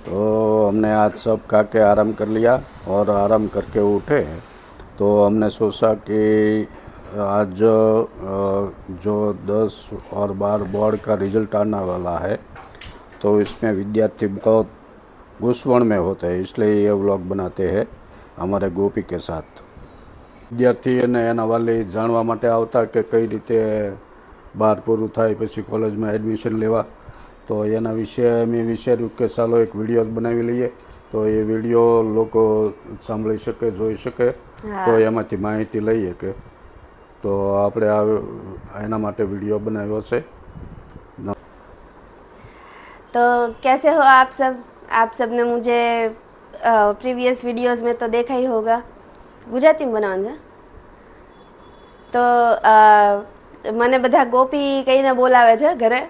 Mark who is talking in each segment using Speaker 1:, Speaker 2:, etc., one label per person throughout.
Speaker 1: तो हमने आज सब खा के आराम कर लिया और आराम करके उठे तो हमने सोचा कि आज अ, जो दस और बारह बोर्ड का रिजल्ट आने वाला है तो इसमें विद्यार्थी बहुत गुस्वण में होते हैं इसलिए ये व्लॉग बनाते हैं हमारे गोपी के साथ વિદ્યાર્થી અને એના વાલી જાણવા માટે આવતા કે કઈ રીતે બાર પૂરું થાય પછી કોલેજમાં એડમિશન લેવા તો એના વિશે મેં વિચાર્યું કે ચાલો એક વિડીયો બનાવી લઈએ તો એ વિડીયો લોકો સાંભળી શકે જોઈ શકે તો એમાંથી માહિતી લઈએ કે તો આપણે આ એના માટે વિડીયો બનાવ્યો છે
Speaker 2: तो कैसे हो आप सब आप सब ने मुझे प्रीवियस वीडियोस में तो देखा ही होगा ગુજરાતીમાં બનાવવાનું છે તો અ, મને બધા ગોપી કહીને બોલાવે છે ઘરે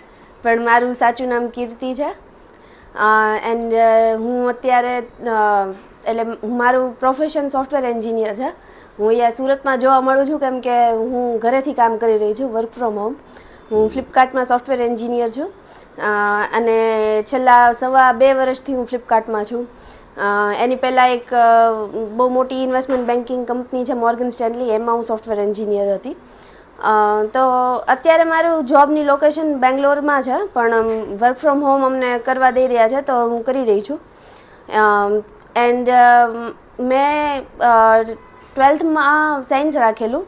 Speaker 2: પણ મારું સાચું નામ કીર્તિ છે. એન્ડ હું અત્યારે એટલે મારું પ્રોફેશન સોફ્ટવેર એન્જિનિયર છે. હું અહીંયા સુરતમાં જોવા મળું છું કેમ કે હું ઘરેથી કામ કરી રહી છું વર્ક ફ્રોમ હોમ હું ફ્લિપકાર્ટમાં સોફ્ટવેર એન્જિનિયર છું. અને છેલ્લા સવા બે વર્ષથી હું ફ્લિપકાર્ટમાં છું. એની પહેલાં એક બહુ મોટી ઇન્વેસ્ટમેન્ટ બેન્કિંગ કંપની છે મોર્ગન સ્ટેનલી એમાં હું સોફ્ટવેર એન્જિનિયર હતી. તો અત્યારે મારું જોબની લોકેશન બેંગ્લોરમાં છે, પણ વર્ક ફ્રોમ હોમ અમને કરવા દઈ રહ્યા છે, તો હું કરી રહી છું. એન્ડ મેં ટ્વેલ્થમાં સાયન્સ રાખેલું,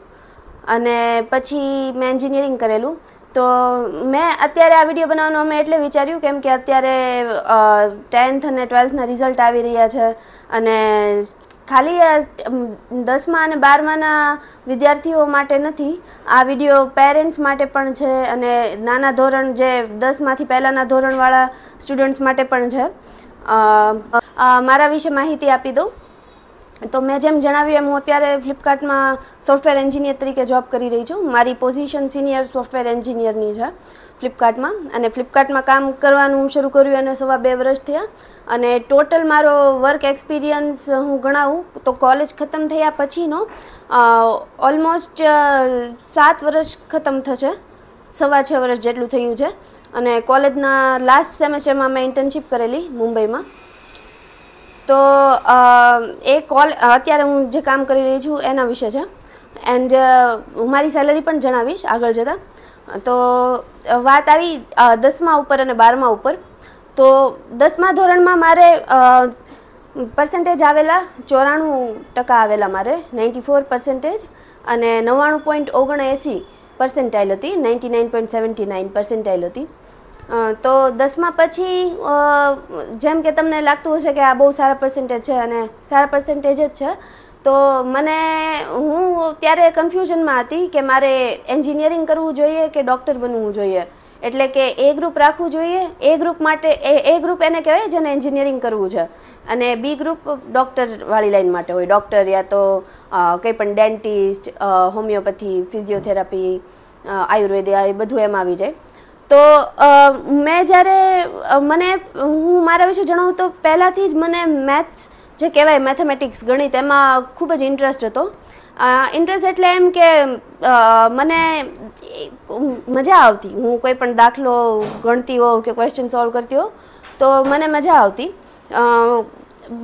Speaker 2: અને પછી મેં એન્જિનિયરિંગ કરેલું. તો મેં અત્યારે આ વીડિયો બનાવવાનું અમે એટલે વિચાર્યું કેમ કે અત્યારે ટેન્થ અને ટ્વેલ્થના રિઝલ્ટ આવી રહ્યા છે, અને ખાલી દસમા અને બારમાના વિદ્યાર્થીઓ માટે નથી. આ વીડિયો પેરેન્ટ્સ માટે પણ છે અને નાના ધોરણ જે દસમાંથી પહેલાંના ધોરણવાળા સ્ટુડન્ટ્સ માટે પણ છે. મારા વિશે માહિતી આપી દઉં. તો મેં જેમ જણાવ્યું એમ હું અત્યારે ફ્લિપકાર્ટમાં સોફ્ટવેર એન્જિનિયર તરીકે જોબ કરી રહી છું. મારી પોઝિશન સિનિયર સોફ્ટવેર એન્જિનિયરની છે ફ્લિપકાર્ટમાં અને ફ્લિપકાર્ટમાં કામ કરવાનું શરૂ કર્યું અને સવા બે વર્ષ થયા. અને ટોટલ મારો વર્ક એક્સપિરિયન્સ હું ગણાવું તો કોલેજ ખતમ થયા પછીનો ઓલમોસ્ટ સાત વર્ષ ખતમ થશે. સવા છ વર્ષ જેટલું થયું છે. અને કોલેજના લાસ્ટ સેમેસ્ટરમાં મેં ઇન્ટર્નશીપ કરેલી મુંબઈમાં. તો એ કોલ, અત્યારે હું જે કામ કરી રહી છું એના વિશે છે. એન્ડ હું મારી સેલરી પણ જણાવીશ આગળ જતાં. તો વાત આવી દસમા ઉપર અને બારમા ઉપર. તો, દસમા ધોરણમાં મારે પર્સન્ટેજ આવેલા ચોરાણું ટકા આવેલા મારે નાઇન્ટી ફોર પર્સન્ટેજ અને નવ્વાણું પોઈન્ટ ઓગણએંસી પર્સન્ટાઇલ હતી ninety nine point seventy nine percentile હતી. તો દસમા પછી જેમ કે તમને લાગતું હશે કે આ બહુ સારા પર્સન્ટેજ છે અને સારા પર્સન્ટેજ જ છે, તો મને, હું ત્યારે કન્ફ્યુઝનમાં હતી કે મારે એન્જિનિયરિંગ કરવું જોઈએ કે ડૉક્ટર બનવું જોઈએ? એટલે કે એ ગ્રુપ રાખવું જોઈએ, એ ગ્રુપ માટે, એ ગ્રુપ એને કહેવાય જેને એન્જિનિયરિંગ કરવું છે. અને બી ગ્રુપ ડૉક્ટરવાળી લાઈન માટે હોય. ડૉક્ટર યા તો કંઈ પણ ડેન્ટિસ્ટ હોમિયોપેથી ફિઝિયોથેરાપી આયુર્વેદ એ બધું એમાં આવી જાય. તો મેં જ્યારે મને, હું મારા વિશે જણાવું તો પહેલાંથી જ મને મેથ્સ જે કહેવાય મેથેમેટિક્સ ગણિત, એમાં ખૂબ જ ઇન્ટરેસ્ટ હતો. ઇન્ટરેસ્ટ એટલે એમ કે મને મજા આવતી. હું કોઈ પણ દાખલો ગણતી હોઉં કે ક્વેશ્ચન સોલ્વ કરતી હોઉં, તો મને મજા આવતી.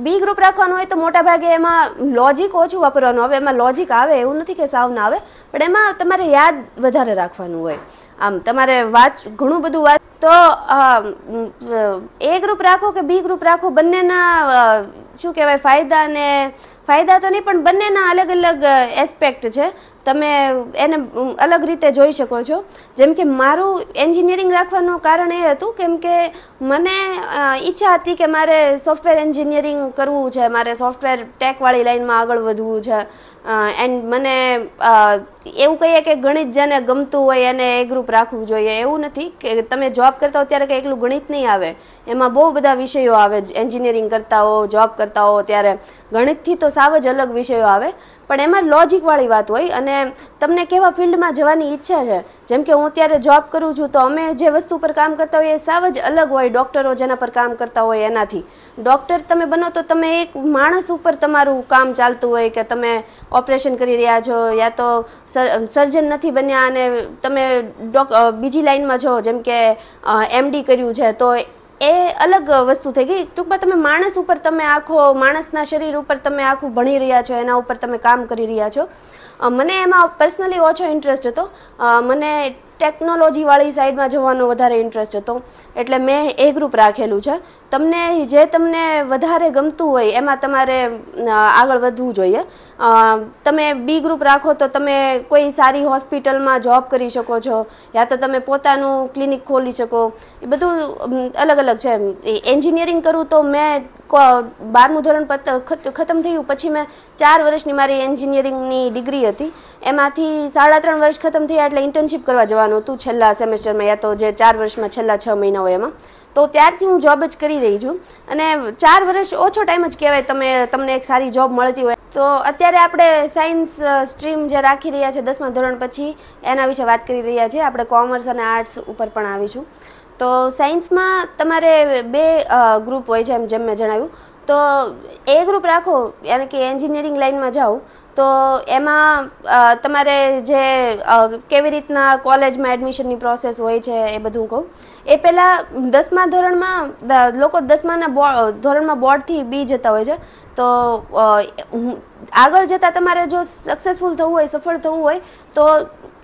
Speaker 2: બી ગ્રુપ રાખવાનું હોય તો મોટા ભાગે એમાં લોજિક ઓછું વાપરવાનું. આવે એમાં લોજિક આવે એવું નથી કે સાવ ના આવે, પણ એમાં તમારે યાદ વધારે રાખવાનું હોય. આમ, તમારે વાંચ, ઘણું બધું વાંચ, તો એ ગ્રુપ રાખો કે બી ગ્રુપ રાખો, બંનેના શું કહેવાય, ફાયદા ને ફાયદા તો નહીં, પણ બંનેના અલગ અલગ એસ્પેક્ટ છે. તમે એને અલગ રીતે જોઈ શકો છો. જેમ કે મારું એન્જિનિયરિંગ રાખવાનું કારણ એ હતું કેમ કે મને ઈચ્છા હતી કે મારે સોફ્ટવેર એન્જિનિયરિંગ કરવું છે, મારે સોફ્ટવેર ટેકવાળી લાઇનમાં આગળ વધવું છે. એન્ડ મને એવું કહીએ કે ગણિત જેને ગમતું હોય એને એ ગ્રુપ રાખવું જોઈએ. એવું નથી કે તમે જોબ કરતા હો ત્યારે કંઈ એકલું ગણિત નહીં આવે. એમાં બહુ બધા વિષયો આવે. એન્જિનિયરિંગ કરતા હો જોબ કરતા હો, ત્યારે ગણિતથી તો સાવ જ અલગ વિષયો આવે. પણ એમાં લોજિકવાળી વાત હોય અને તમને કેવા ફિલ્ડમાં જવાની ઈચ્છા છે? જેમ કે હું અત્યારે જોબ કરું છું તો અમે જે વસ્તુ પર કામ કરતા હોઈએ એ સાવ જ અલગ હોય ડૉક્ટરો જેના પર કામ કરતા હોય એનાથી. ડૉક્ટર તમે બનો તો તમે એક માણસ ઉપર તમારું કામ ચાલતું હોય કે તમે ઓપરેશન કરી રહ્યા છો યા તો સર્જન નથી બન્યા અને તમે બીજી લાઈનમાં છો, જેમ કે એમડી કર્યું છે, તો એ અલગ વસ્તુ થઈ ગઈ? ટૂંકમાં તમે માણસ ઉપર તમે આખો, માણસના શરીર ઉપર તમે આખું ભણી રહ્યા છો, એના ઉપર તમે કામ કરી રહ્યા છો. મને એમાં પર્સનલી ઓછો ઇન્ટરેસ્ટ હતો. મને ટેકનોલોજીવાળી સાઈડમાં જવાનો વધારે ઇન્ટરેસ્ટ હતો. એટલે મેં એ ગ્રુપ રાખેલું છે. તમને જે તમને વધારે ગમતું હોય, એમાં તમારે આગળ વધવું જોઈએ. તમે બી ગ્રુપ રાખો તો તમે કોઈ સારી હોસ્પિટલમાં જોબ કરી શકો છો, યા તો તમે પોતાનું ક્લિનિક ખોલી શકો. એ બધું અલગ અલગ છે. એન્જિનિયરિંગ કરું તો મેં બારમું ધોરણ ખતમ થયું. પછી મેં ચાર વર્ષની મારી એન્જિનિયરિંગની ડિગ્રી હતી. એમાંથી સાડા ત્રણ વર્ષ ખતમ થયા એટલે ઇન્ટર્નશિપ કરવા જવાનું હતું છેલ્લા સેમેસ્ટરમાં યા તો જે ચાર વર્ષમાં છેલ્લા છ મહિના હોય એમાં. તો ત્યારથી હું જોબ જ કરી રહી છું. અને ચાર વર્ષ ઓછો ટાઈમ જ કહેવાય તમે, તમને એક સારી જોબ મળતી હોય. તો અત્યારે આપણે સાયન્સ સ્ટ્રીમ જે રાખી રહ્યા છે દસમા ધોરણ પછી, એના વિશે વાત કરી રહ્યા છીએ. આપણે કોમર્સ અને આર્ટ્સ ઉપર પણ આવીશું. તો સાયન્સમાં તમારે બે ગ્રુપ હોય છે એમ જેમ મેં જણાવ્યું. તો એ ગ્રુપ રાખો, યાને કે એન્જિનિયરિંગ લાઇનમાં જાઓ. તો એમાં તમારે જે કેવી રીતના કોલેજમાં એડમિશનની પ્રોસેસ હોય છે એ બધું કહું. એ પહેલાં દસમા ધોરણમાં લોકો દસમાના બો, ધોરણમાં બોર્ડથી બી જતા હોય છે. તો આગળ જતાં તમારે જો સક્સેસફુલ થવું હોય, સફળ થવું હોય, તો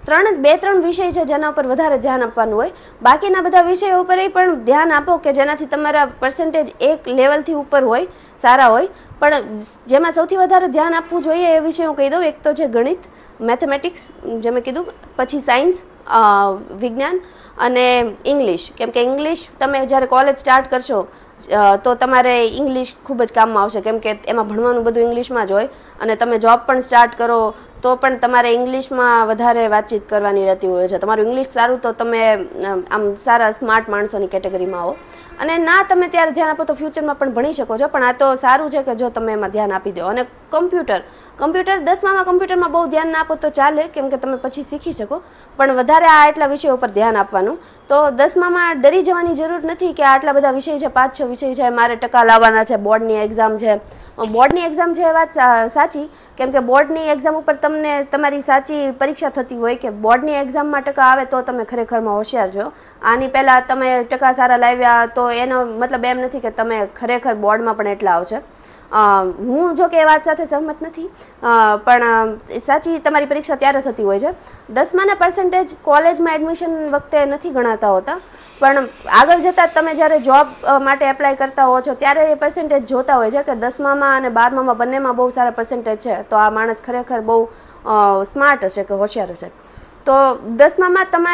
Speaker 2: ત્રણ બે ત્રણ વિષય છે જેના ઉપર વધારે ધ્યાન આપવાનું હોય. બાકીના બધા વિષયો ઉપર પણ ધ્યાન આપો કે જેનાથી તમારા પર્સન્ટેજ એક લેવલથી ઉપર હોય, સારા હોય. પણ જેમાં સૌથી વધારે ધ્યાન આપવું જોઈએ એ વિશે હું કહી દઉં. એક તો છે ગણિત મેથેમેટિક્સ જે મેં કીધું, પછી સાયન્સ વિજ્ઞાન અને ઇંગ્લિશ કેમ કે ઇંગ્લિશ તમે જ્યારે કોલેજ સ્ટાર્ટ કરશો તો તમારે ઇંગ્લિશ ખૂબ જ કામમાં આવશે. કેમ કે એમાં ભણવાનું બધું ઇંગ્લિશમાં જ હોય અને તમે જોબ પણ સ્ટાર્ટ કરો, તો પણ તમારે ઇંગ્લિશમાં વધારે વાતચીત કરવાની રહેતી હોય છે. તમારું ઇંગ્લિશ સારું તો તમે આમ સારા સ્માર્ટ માણસોની કેટેગરીમાં આવો. અને ના, તમે ત્યારે ધ્યાન આપો તો ફ્યુચરમાં પણ ભણી શકો છો. પણ આ તો સારું છે કે જો તમે એમાં ધ્યાન આપી દો. અને કમ્પ્યુટર કમ્પ્યુટર દસમામાં કમ્પ્યુટરમાં બહુ ધ્યાન ના આપો તો ચાલે, કેમ કે તમે પછી શીખી શકો. પણ વધારે આ એટલા વિષયો ઉપર ધ્યાન આપવાનું. તો દસમામાં ડરી જવાની જરૂર નથી કે આટલા બધા વિષય છે, પાંચ, છ વિષય છે, મારે ટકા લાવવાના છે, બોર્ડની એક્ઝામ છે. બોર્ડની એક્ઝામ છે એ વાત સાચી, કેમ કે બોર્ડની એક્ઝામ ઉપર તમને તમારી સાચી પરીક્ષા થતી હોય કે બોર્ડની એક્ઝામમાં ટકા આવે તો તમે ખરેખરમાં હોશિયાર છો. આની પહેલાં તમે ટકા સારા લાવ્યા તો એનો મતલબ એમ નથી કે તમે ખરેખર બોર્ડમાં પણ એટલા આવશે. હું જો કે એ વાત સાથે સહમત નથી. પણ સાચી તમારી પરીક્ષા ત્યારે થતી હોય છે. દસમાના પર્સન્ટેજ કોલેજમાં એડમિશન વખતે નથી ગણાતા હોતા. પણ આગળ જતાં તમે જ્યારે જોબ માટે એપ્લાય કરતા હો છો, ત્યારે એ પર્સન્ટેજ જોતા હોય છે કે દસમામાં અને બારમામાં બંનેમાં બહુ સારા પર્સન્ટેજ છે. તો આ માણસ ખરેખર બહુ સ્માર્ટ હશે કે હોશિયાર હશે. તો દસમામાં તમે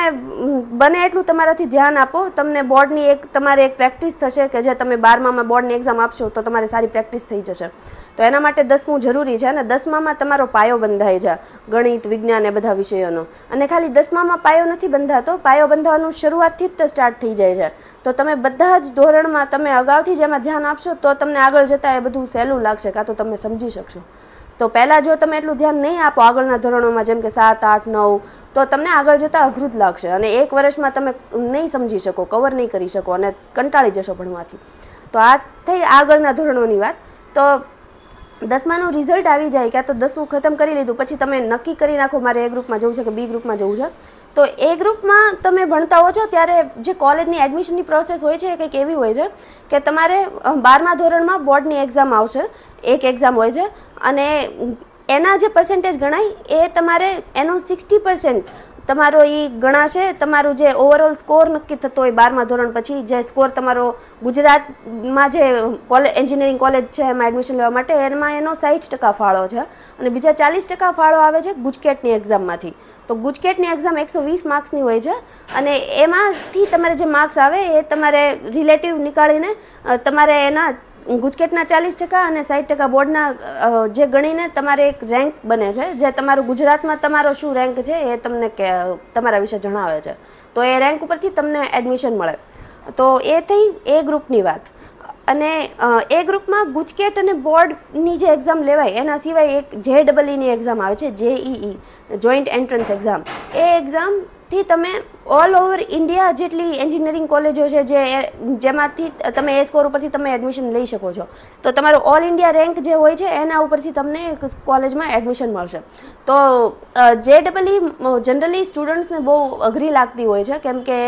Speaker 2: બને એટલું તમારાથી ધ્યાન આપો. તમને બોર્ડની એક, તમારે એક પ્રેક્ટિસ થશે કે જે તમે બારમામાં બોર્ડની એક્ઝામ આપશો તો તમારે સારી પ્રેક્ટિસ થઈ જશે. તો એના માટે દસમું જરૂરી છે અને દસમામાં તમારો પાયો બંધાય છે, ગણિત, વિજ્ઞાન એ બધા વિષયોનો. અને ખાલી દસમામાં પાયો નથી બંધાતો, પાયો બંધાવાનું શરૂઆતથી જ સ્ટાર્ટ થઈ જાય છે. તો તમે બધા જ ધોરણમાં તમે અગાઉથી જ એમાં ધ્યાન આપશો તો તમને આગળ જતાં એ બધું સહેલું લાગશે, કાં તો તમે સમજી શકશો. તો પહેલાં જો તમે એટલું ધ્યાન નહીં આપો આગળના ધોરણોમાં, જેમ કે સાત, આઠ, નવ, તો તમને આગળ જતાં અઘરું જ લાગશે. અને એક વર્ષમાં તમે નહીં સમજી શકો કવર નહીં કરી શકો અને કંટાળી જશો ભણવાથી. તો આ થઈ આગળના ધોરણોની વાત. તો દસમાનું રિઝલ્ટ આવી જાય ક્યાં તો દસમું ખતમ કરી લીધું, પછી તમે નક્કી કરી નાખો મારે એ ગ્રુપમાં જવું છે કે બી ગ્રુપમાં જવું છે. તો એ ગ્રુપમાં તમે ભણતા હો છો, ત્યારે જે કોલેજની એડમિશનની પ્રોસેસ હોય છે એ કંઈક એવી હોય છે કે તમારે બારમા ધોરણમાં બોર્ડની એક્ઝામ આવશે, એક એક્ઝામ હોય છે, અને એના જે પર્સન્ટેજ ગણાય એ તમારે, એનું સિક્સટી પર્સન્ટ તમારો એ ગણાશે, તમારું જે ઓવરઓલ સ્કોર નક્કી થતો હોય બારમા ધોરણ પછી, જે સ્કોર તમારો ગુજરાતમાં જે કોલેજ એન્જિનિયરિંગ કોલેજ છે, એમાં એડમિશન લેવા માટે, એમાં એનો સાહીઠ ટકા ફાળો છે, અને બીજા ચાલીસ ટકા ફાળો આવે છે ગુજકેટની એક્ઝામમાંથી તો ગુજકેટની એક્ઝામ એકસો વીસ માર્ક્સની હોય છે. અને એમાંથી તમારે જે માર્ક્સ આવે એ તમારે રિલેટિવ નીકાળીને તમારે એના ગુજકેટના ચાલીસ ટકા અને સાઠ ટકા બોર્ડના જે ગણીને તમારે એક રેન્ક બને છે. જે તમારું ગુજરાતમાં તમારો શું રેન્ક છે એ તમને કે, તમારા વિશે જણાવે છે. તો એ રેન્ક ઉપરથી તમને એડમિશન મળે. તો એ થઈ એ ગ્રુપની વાત. અને એ ગ્રુપમાં ગુજકેટ અને બોર્ડની જે એક્ઝામ લેવાય, એના સિવાય એક જે ડબલઈની એક્ઝામ આવે છે, જેઈઈ, જોઈન્ટ એન્ટ્રન્સ એક્ઝામ. એ એક્ઝામ થી તમે ઓલ ઓવર ઇન્ડિયા જેટલી એન્જિનિયરિંગ કોલેજો છે જે, જેમાંથી તમે એ સ્કોર ઉપરથી તમે એડમિશન લઈ શકો છો. તો તમારો ઓલ ઇન્ડિયા રેન્ક જે હોય છે, એના ઉપરથી તમને કોલેજમાં એડમિશન મળશે. તો જે ડબલઈ જનરલી સ્ટુડન્ટ્સને બહુ અઘરી લાગતી હોય છે, કેમ કે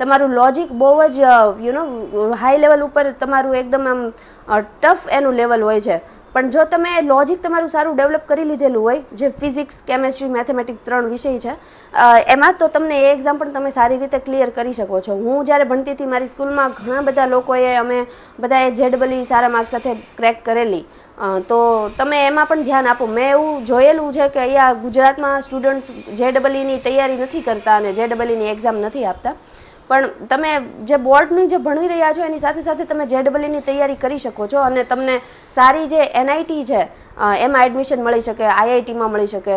Speaker 2: તમારું લોજિક બહુ જ યુ નો હાઈ લેવલ ઉપર તમારું એકદમ આમ ટફ એનું લેવલ હોય છે. પણ જો તમે લોજિક તમારું સારું ડેવલપ કરી લીધેલું હોય, જે ફિઝિક્સ કેમેસ્ટ્રી મેથેમેટિક્સ ત્રણ વિષય છે એમાં તો તમને એ એક્ઝામ પણ તમે સારી રીતે ક્લિયર કરી શકો છો. હું જ્યારે ભણતી હતી મારી સ્કૂલમાં ઘણા બધા લોકોએ અમે બધાએ જેડબલી સારા માર્ક્સ સાથે ક્રેક કરેલી. તો તમે એમાં પણ ધ્યાન આપો. મેં એવું જોયેલું છે કે અહીંયા ગુજરાતમાં સ્ટુડન્ટ્સ જેડબલીની તૈયારી નથી કરતા અને જેડબલીની એક્ઝામ નથી આપતા. પણ તમે જે બોર્ડની જે ભણી રહ્યા છો, એની સાથે સાથે તમે જેડબલઈની તૈયારી કરી શકો છો અને તમને સારી જે એનઆઈટી છે એમાં એડમિશન મળી શકે, આઈઆઈટીમાં મળી શકે.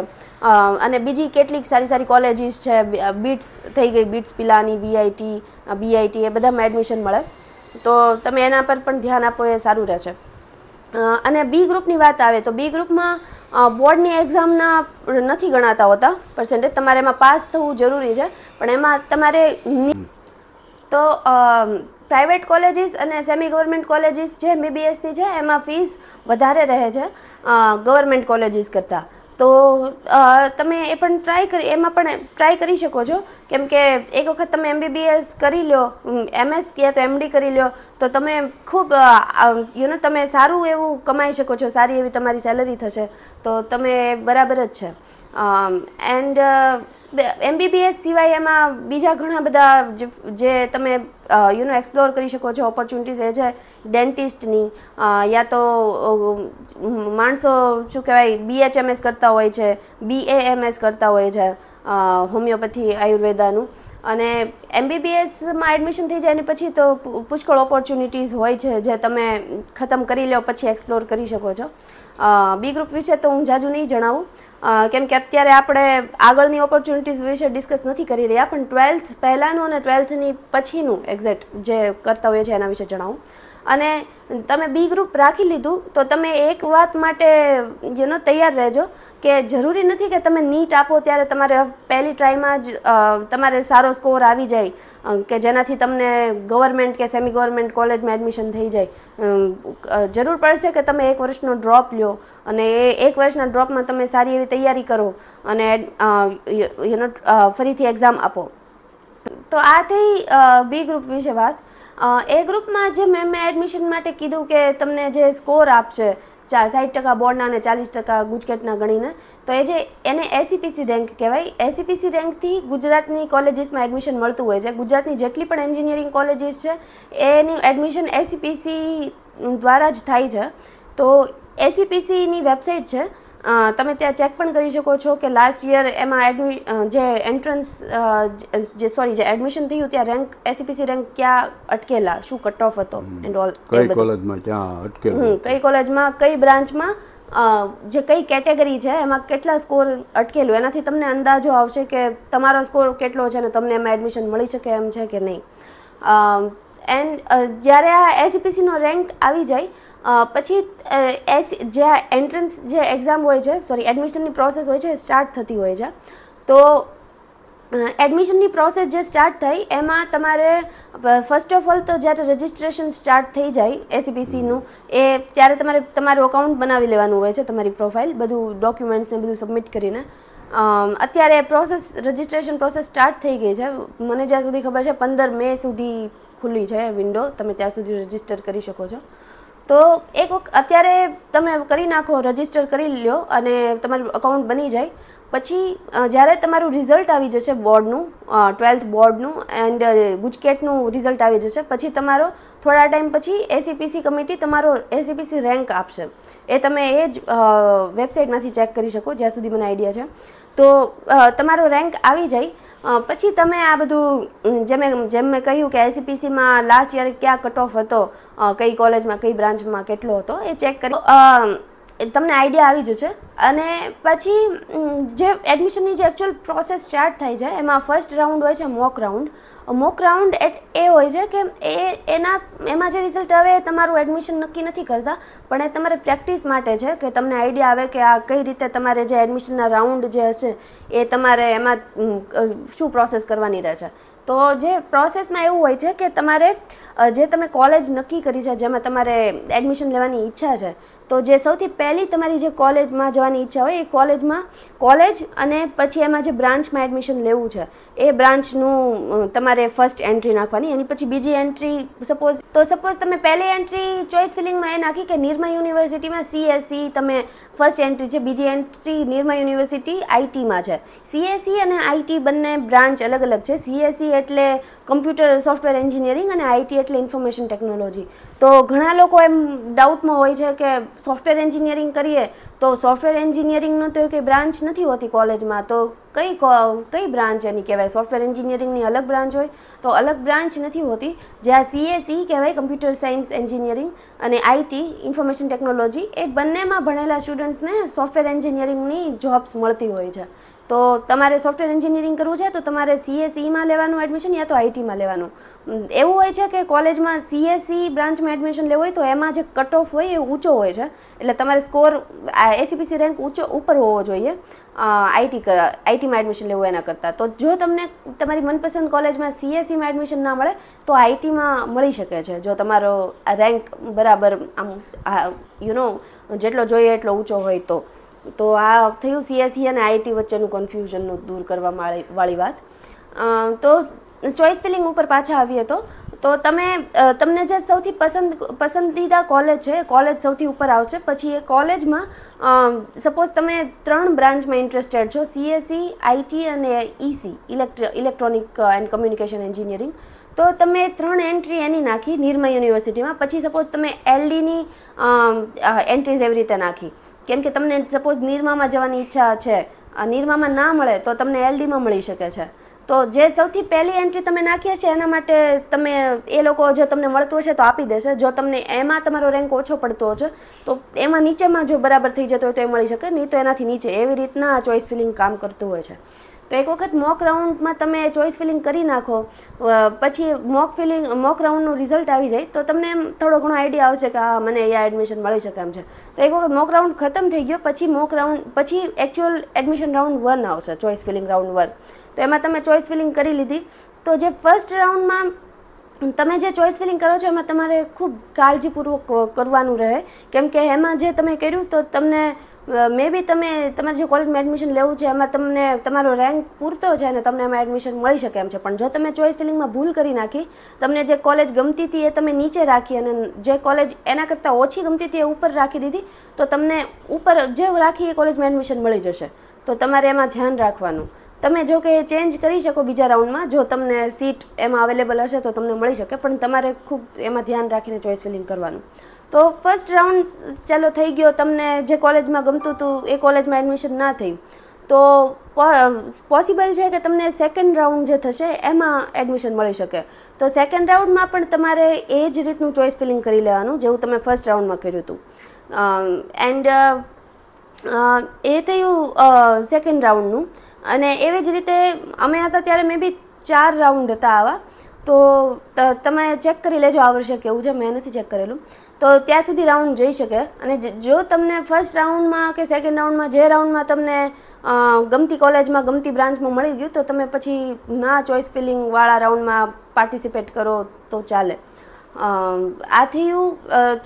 Speaker 2: અને બીજી કેટલીક સારી સારી કોલેજીસ છે, બીટ્સ થઈ ગઈ, બીટ્સ પિલાની, વીઆઈટી, બીઆઈટી, એ બધામાં એડમિશન મળે. તો તમે એના પર પણ ધ્યાન આપો, એ સારું રહેશે. અને બી ગ્રુપની વાત આવે તો બી ગ્રુપમાં બોર્ડની એક્ઝામના નથી ગણાતા હોતા, પર્સન્ટેજ. તમારે એમાં પાસ થવું જરૂરી છે, પણ એમાં તમારે તો પ્રાઇવેટ કોલેજીસ અને સેમી ગવર્મેન્ટ કોલેજીસ જે એમબીબીએસની છે, એમાં ફીસ વધારે રહે છે ગવર્મેન્ટ કોલેજીસ કરતાં. તો તમે એ પણ ટ્રાય કરી, એમાં પણ ટ્રાય કરી શકો છો. કેમ કે એક વખત તમે એમબીબીએસ કરી લો એમએસ કે તો એમડી કરી લો, તો તમે ખૂબ યુ નો તમે સારું એવું કમાઈ શકો છો, સારી એવી તમારી સેલરી થશે. તો તમે બરાબર જ છે. એન્ડ એમબીબીએસ સિવાય એમાં બીજા ઘણા બધા જે તમે યુનો એક્સપ્લોર કરી શકો છો ઓપોર્ચ્યુનિટીઝ એ છે ડેન્ટિસ્ટની યા તો માણસો, શું કહેવાય બીએચએમએસ કરતા હોય છે બીએએમએસ કરતા હોય છે હોમિયોપેથી, આયુર્વેદાનું. અને એમબીબીએસમાં એડમિશન થઈ જાય એની પછી તો પુષ્કળ ઓપોર્ચ્યુનિટીઝ હોય છે, જે તમે ખતમ કરી લો પછી એક્સપ્લોર કરી શકો છો. બી ગ્રુપ વિશે તો હું જાજુ નહીં જણાવું. કેમ કે અત્યારે આપણે આગળની ઓપોર્ચ્યુનિટીઝ વિશે ડિસ્કસ નથી કરી રહ્યા, પણ ટ્વેલ્થ પહેલાંનું અને ટ્વેલ્થની પછીનું એક્ઝેક્ટ જે કરતા હોય છે એના વિશે જણાવું. અને તમે બી ગ્રુપ રાખી લીધું, તો તમે એક વાત માટે યુનો તૈયાર રહેજો કે જરૂરી નથી કે તમે નીટ આપો ત્યારે તમારે પહેલી ટ્રાયમાં જ તમારે સારો સ્કોર આવી જાય કે જેનાથી તમને ગવર્મેન્ટ કે સેમી ગવર્મેન્ટ કોલેજમાં એડમિશન થઈ જાય. જરૂર પડશે કે તમે એક વર્ષનો ડ્રોપ લ્યો અને એ એક વર્ષના ડ્રોપમાં તમે સારી એવી તૈયારી કરો અને યુનો ફરીથી એક્ઝામ આપો. તો આ થઈ બી ગ્રુપ વિશે વાત. એ ગ્રુપમાં જે મેં મેં એડમિશન માટે કીધું કે તમને જે સ્કોર આપશે, ચા સાઠ ટકા બોર્ડના અને ચાલીસ ટકા ગુજકેટના ગણીને, તો એ જે એને એસીપીસી રેન્ક કહેવાય. એસીપીસી રેન્કથી ગુજરાતની કોલેજીસમાં એડમિશન મળતું હોય છે. ગુજરાતની જેટલી પણ એન્જિનિયરિંગ કોલેજીસ છે, એની એડમિશન એસીપીસી દ્વારા જ થાય છે. તો એસીપીસીની વેબસાઇટ છે તમે ત્યાં ચેક પણ કરી શકો છો કે લાસ્ટ યર એમાં એડમિ જે એન્ટ્રન્સ જે સોરી જે એડમિશન થયું ત્યાં રેન્ક એસીપીસી રેન્ક ક્યાં અટકેલા? શું કટ ઓફ હતો એન્ડ ઓલ
Speaker 1: કઈ કોલેજમાં ક્યાં અટકેલું?
Speaker 2: કઈ કોલેજમાં કઈ બ્રાન્ચમાં જે કઈ કેટેગરી છે એમાં કેટલા સ્કોર અટકેલું? એનાથી તમને અંદાજો આવશે કે તમારો સ્કોર કેટલો છે ને તમને એમાં એડમિશન મળી શકે એમ છે કે નહીં. એન્ડ જ્યારે આ એસીપીસીનો રેન્ક આવી જાય પછી એસી જે એન્ટ્રન્સ જે એક્ઝામ હોય છે, સોરી, એડમિશનની પ્રોસેસ હોય છે સ્ટાર્ટ થતી હોય છે. તો એડમિશનની પ્રોસેસ જે સ્ટાર્ટ થઈ, એમાં તમારે ફર્સ્ટ ઓફ ઓલ તો જ્યારે રજિસ્ટ્રેશન સ્ટાર્ટ થઈ જાય એસીપીસીનું એ ત્યારે તમારે, તમારું અકાઉન્ટ બનાવી લેવાનું હોય છે, તમારી પ્રોફાઇલ બધું ડોક્યુમેન્ટ્સ ને બધું સબમિટ કરીને. અત્યારે પ્રોસેસ રજિસ્ટ્રેશન પ્રોસેસ સ્ટાર્ટ થઈ ગઈ છે. મને જ્યાં સુધી ખબર છે, પંદર મે સુધી ખુલ્લી છે વિન્ડો તમે ત્યાં સુધી રજિસ્ટર કરી શકો છો. તો એક અત્યારે તમે કરી નાખો રજિસ્ટર કરી લ્યો અને તમારું અકાઉન્ટ બની જાય. પછી જ્યારે તમારું રિઝલ્ટ આવી જશે બોર્ડનું ટ્વેલ્થ બોર્ડનું એન્ડ ગુજકેટનું રિઝલ્ટ આવી જશે, પછી તમારો થોડા ટાઈમ પછી એસીપીસી કમિટી તમારો એસીપીસી રેન્ક આપશે. એ તમે એ જ વેબસાઇટમાંથી ચેક કરી શકો જ્યાં સુધી મને આઈડિયા છે. તો તમારો રેન્ક આવી જાય. પછી તમે આ બધું જેમ જેમ મેં કહ્યું કે એસીપીસીમાં લાસ્ટ યર ક્યાં કટ ઓફ હતો કઈ કોલેજમાં કઈ બ્રાન્ચમાં કેટલો હતો, એ ચેક કરી. તમને આઈડિયા આવી જશે. અને પછી જે એડમિશનની જે એકચ્યુઅલ પ્રોસેસ સ્ટાર્ટ થાય છે, એમાં ફર્સ્ટ રાઉન્ડ હોય છે મોક રાઉન્ડ મોક રાઉન્ડ એટ એ હોય છે કે એ, એના, એમાં જે રિઝલ્ટ આવે એ તમારું એડમિશન નક્કી નથી કરતા, પણ એ તમારે પ્રેક્ટિસ માટે છે કે તમને આઈડિયા આવે કે આ કઈ રીતે તમારે જે એડમિશનના રાઉન્ડ જે હશે, એ તમારે એમાં શું પ્રોસેસ કરવાની રહેશે. તો જે પ્રોસેસમાં એવું હોય છે કે તમારે જે તમે કોલેજ નક્કી કરી છે, જેમાં તમારે એડમિશન લેવાની ઈચ્છા છે તો જે સૌથી પહેલી તમારી જે કોલેજમાં જવાની ઈચ્છા હોય એ કોલેજમાં કોલેજ અને પછી એમાં જે બ્રાન્ચમાં એડમિશન લેવું છે, એ બ્રાન્ચનું તમારે ફર્સ્ટ એન્ટ્રી નાખવાની, એની પછી બીજી એન્ટ્રી સપોઝ તો સપોઝ તમે પહેલી એન્ટ્રી ચોઇસ ફિલિંગમાં એ નાખી કે નિરમા યુનિવર્સિટીમાં સીએસસી તમે ફર્સ્ટ એન્ટ્રી છે, બીજી એન્ટ્રી નિરમા યુનિવર્સિટી આઈટીમાં છે. સીએસસી અને આઈટી બંને બ્રાન્ચ અલગ અલગ છે. સીએસસી એટલે કમ્પ્યુટર સોફ્ટવેર એન્જિનિયરિંગ અને આઈટી એટલે ઇન્ફોર્મેશન ટેકનોલોજી તો ઘણા લોકો એમ ડાઉટમાં હોય છે કે સોફ્ટવેર એન્જિનિયરિંગ કરીએ તો સોફ્ટવેર એન્જિનિયરિંગનું તો કંઈ બ્રાન્ચ નથી હોતી કોલેજમાં તો કઈ કઈ બ્રાન્ચ એની કહેવાય? સોફ્ટવેર એન્જિનિયરિંગની અલગ બ્રાન્ચ હોય તો અલગ બ્રાન્ચ નથી હોતી. જ્યાં સીએસઈ કહેવાય કમ્પ્યુટર સાયન્સ એન્જિનિયરિંગ અને આઈટી ઇન્ફોર્મેશન ટેકનોલોજી એ બંનેમાં ભણેલા સ્ટુડન્ટ્સને સોફ્ટવેર એન્જિનિયરિંગની જોબ્સ મળતી હોય છે. તો તમારે સોફ્ટવેર એન્જિનિયરિંગ કરવું છે તો તમારે સીએસઈમાં લેવાનું એડમિશન યા તો આઈટીમાં લેવાનું. એવું હોય છે કે કોલેજમાં સીએસઈ બ્રાન્ચમાં એડમિશન લેવું હોય તો એમાં જે કટ ઓફ હોય એ ઊંચો હોય છે. એટલે તમારે સ્કોર એસીપીસી રેન્ક ઊંચો ઉપર હોવો જોઈએ આઈટી આઈટીમાં એડમિશન લેવું એના કરતાં. તો જો તમને તમારી મનપસંદ કોલેજમાં સીએસઈમાં એડમિશન ના મળે, તો આઈટીમાં મળી શકે છે. જો તમારો રેન્ક બરાબર આમ યુ નો જેટલો જોઈએ એટલો ઊંચો હોય તો. તો આ થયું સીએસસી અને આઈટી વચ્ચેનું કન્ફ્યુઝનનું દૂર કરવા વાળી વાત. તો ચોઇસ ફિલિંગ ઉપર પાછા આવીએ તો. તો તમે તમને જે સૌથી પસંદ, પસંદીદા કોલેજ છે કોલેજ સૌથી ઉપર આવશે. પછી એ કોલેજમાં સપોઝ તમે ત્રણ બ્રાન્ચમાં ઇન્ટરેસ્ટેડ છો, સીએસસી આઈટી અને ઈસી ઇલેક્ટ્ર ઇલેક્ટ્રોનિક એન્ડ કમ્યુનિકેશન એન્જિનિયરિંગ તો તમે ત્રણ એન્ટ્રી એની નાખી, નિર્મય યુનિવર્સિટીમાં પછી સપોઝ તમે એલડીની એન્ટ્રીઝ એવી રીતે નાખી. કેમ કે તમને સપોઝ નિરમામાં જવાની ઈચ્છા છે નિરમામાં ના મળે તો તમને એલડીમાં મળી શકે છે. તો જે સૌથી પહેલી એન્ટ્રી તમે નાખી હશે એના માટે તમે, એ લોકો જો તમને મળતું હશે તો આપી દેશે. જો તમને એમાં તમારો રેન્ક ઓછો પડતો હશે, તો એમાં નીચેમાં જો બરાબર થઈ જતો હોય તો એ મળી શકે. નહીં તો એનાથી નીચે એવી રીતના ચોઇસ ફિલિંગ કામ કરતું હોય છે. તો એક વખત મોક રાઉન્ડમાં તમે ચોઇસ ફિલિંગ કરી નાખો પછી મોક ફિલિંગ મોક રાઉન્ડનું રિઝલ્ટ આવી જાય, તો તમને એમ થોડો ઘણો આઈડિયા આવશે કે, હા, મને અહીંયા એડમિશન મળી શકે એમ છે. તો એક વખત મોક રાઉન્ડ ખતમ થઈ ગયો, પછી મોક રાઉન્ડ પછી એકચ્યુઅલ એડમિશન રાઉન્ડ વન આવશે ચોઇસ ફિલિંગ રાઉન્ડ વન તો એમાં તમે ચોઇસ ફિલિંગ કરી લીધી. તો જે ફર્સ્ટ રાઉન્ડમાં તમે જે ચોઇસ ફિલિંગ કરો છો, એમાં તમારે ખૂબ કાળજીપૂર્વક કરવાનું રહે. કેમ કે એમાં જે તમે કર્યું, તો તમને મે બી તમે, તમારે જે કોલેજમાં એડમિશન લેવું છે, એમાં તમને તમારો રેન્ક પૂરતો છે અને તમને એમાં એડમિશન મળી શકે એમ છે. પણ જો તમે ચોઇસ ફિલિંગમાં ભૂલ કરી નાખી, તમને જે કોલેજ ગમતી હતી એ તમે નીચે રાખી અને જે કોલેજ એના કરતાં ઓછી ગમતી હતી એ ઉપર રાખી દીધી, તો તમને ઉપર જે રાખી એ કોલેજમાં એડમિશન મળી જશે. તો તમારે એમાં ધ્યાન રાખવાનું. તમે જો કે ચેન્જ કરી શકો બીજા રાઉન્ડમાં જો તમને સીટ એમાં અવેલેબલ હશે તો તમને મળી શકે, પણ તમારે ખૂબ એમાં ધ્યાન રાખીને ચોઇસ ફિલિંગ કરવાનું. તો ફર્સ્ટ રાઉન્ડ ચાલો થઈ ગયો. તમને જે કોલેજમાં ગમતું હતું એ કોલેજમાં એડમિશન ના થયું તો પોસિબલ છે કે તમને સેકન્ડ રાઉન્ડ જે થશે એમાં એડમિશન મળી શકે. તો સેકન્ડ રાઉન્ડમાં પણ તમારે એ જ રીતનું ચોઇસ ફિલિંગ કરી લેવાનું જેવું તમે ફર્સ્ટ રાઉન્ડમાં કર્યું હતું. એન્ડ એ થયું સેકન્ડ રાઉન્ડનું અને એવી જ રીતે અમે હતા ત્યારે મે બી ચાર રાઉન્ડ હતા આવા. ત- તમે ચેક કરી લેજો આ વર્ષે કેવું છે. મેં નથી ચેક કરેલું. તો ત્યાં સુધી રાઉન્ડ જઈ શકે. અને જો તમને ફર્સ્ટ રાઉન્ડમાં કે સેકન્ડ રાઉન્ડમાં જે રાઉન્ડમાં તમને ગમતી કોલેજમાં ગમતી બ્રાન્ચમાં મળી ગયું, તો તમે પછી ના ચોઇસ ફિલિંગવાળા રાઉન્ડમાં પાર્ટિસિપેટ કરો તો ચાલે. આ થયું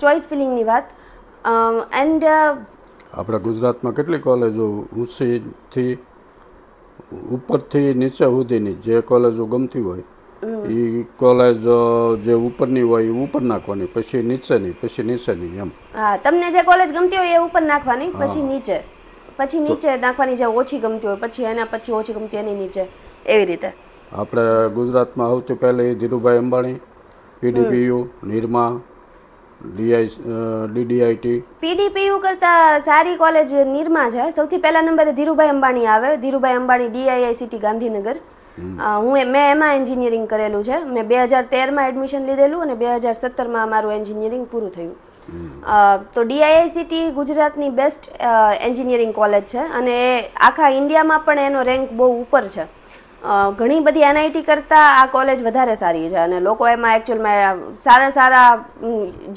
Speaker 2: ચોઇસ ફિલિંગની વાત. એન્ડ
Speaker 1: આપણા ગુજરાતમાં કેટલી કોલેજો ઊંચીથી ઉપરથી નીચે સુધીની જે કોલેજો ગમતી હોય એ કોલેજ જે ઉપરની હોય એ ઉપર નાખવાની પછી નીચેની પછી નીચેની એમ.
Speaker 2: હા તમને જે કોલેજ ગમતી હોય એ ઉપર નાખવાની પછી નીચે. પછી નીચે નાખવાની જે ઓછી ગમતી હોય પછી એના પછી ઓછી ગમતી એની નીચે. એવી રીતે.
Speaker 1: આપણે ગુજરાતમાં સૌથી પહેલી Dhirubhai Ambani PDPU Nirma DI DDIT.
Speaker 2: PDPU કરતાં સારી કોલેજ નિરમા છે. સૌથી પહેલા નંબરે ધીરુભાઈ અંબાણી આવે. ધીરુભાઈ અંબાણી ડીઆઈઆઈસીટી ગાંધીનગર. હું મેં એમાં એન્જિનિયરિંગ કરેલું છે. મેં બે હજાર તેરમાં એડમિશન લીધેલું અને બે હજાર સત્તરમાં મારું એન્જિનિયરિંગ પૂરું થયું. તો ડીઆઈઆઈસીટી ગુજરાતની બેસ્ટ એન્જિનિયરિંગ કોલેજ છે અને એ આખા ઇન્ડિયામાં પણ એનો રેન્ક બહુ ઉપર છે. ઘણી બધી એનઆઈટી કરતાં આ કોલેજ વધારે સારી છે અને લોકો એમાં એકચ્યુઅલમાં સારા સારા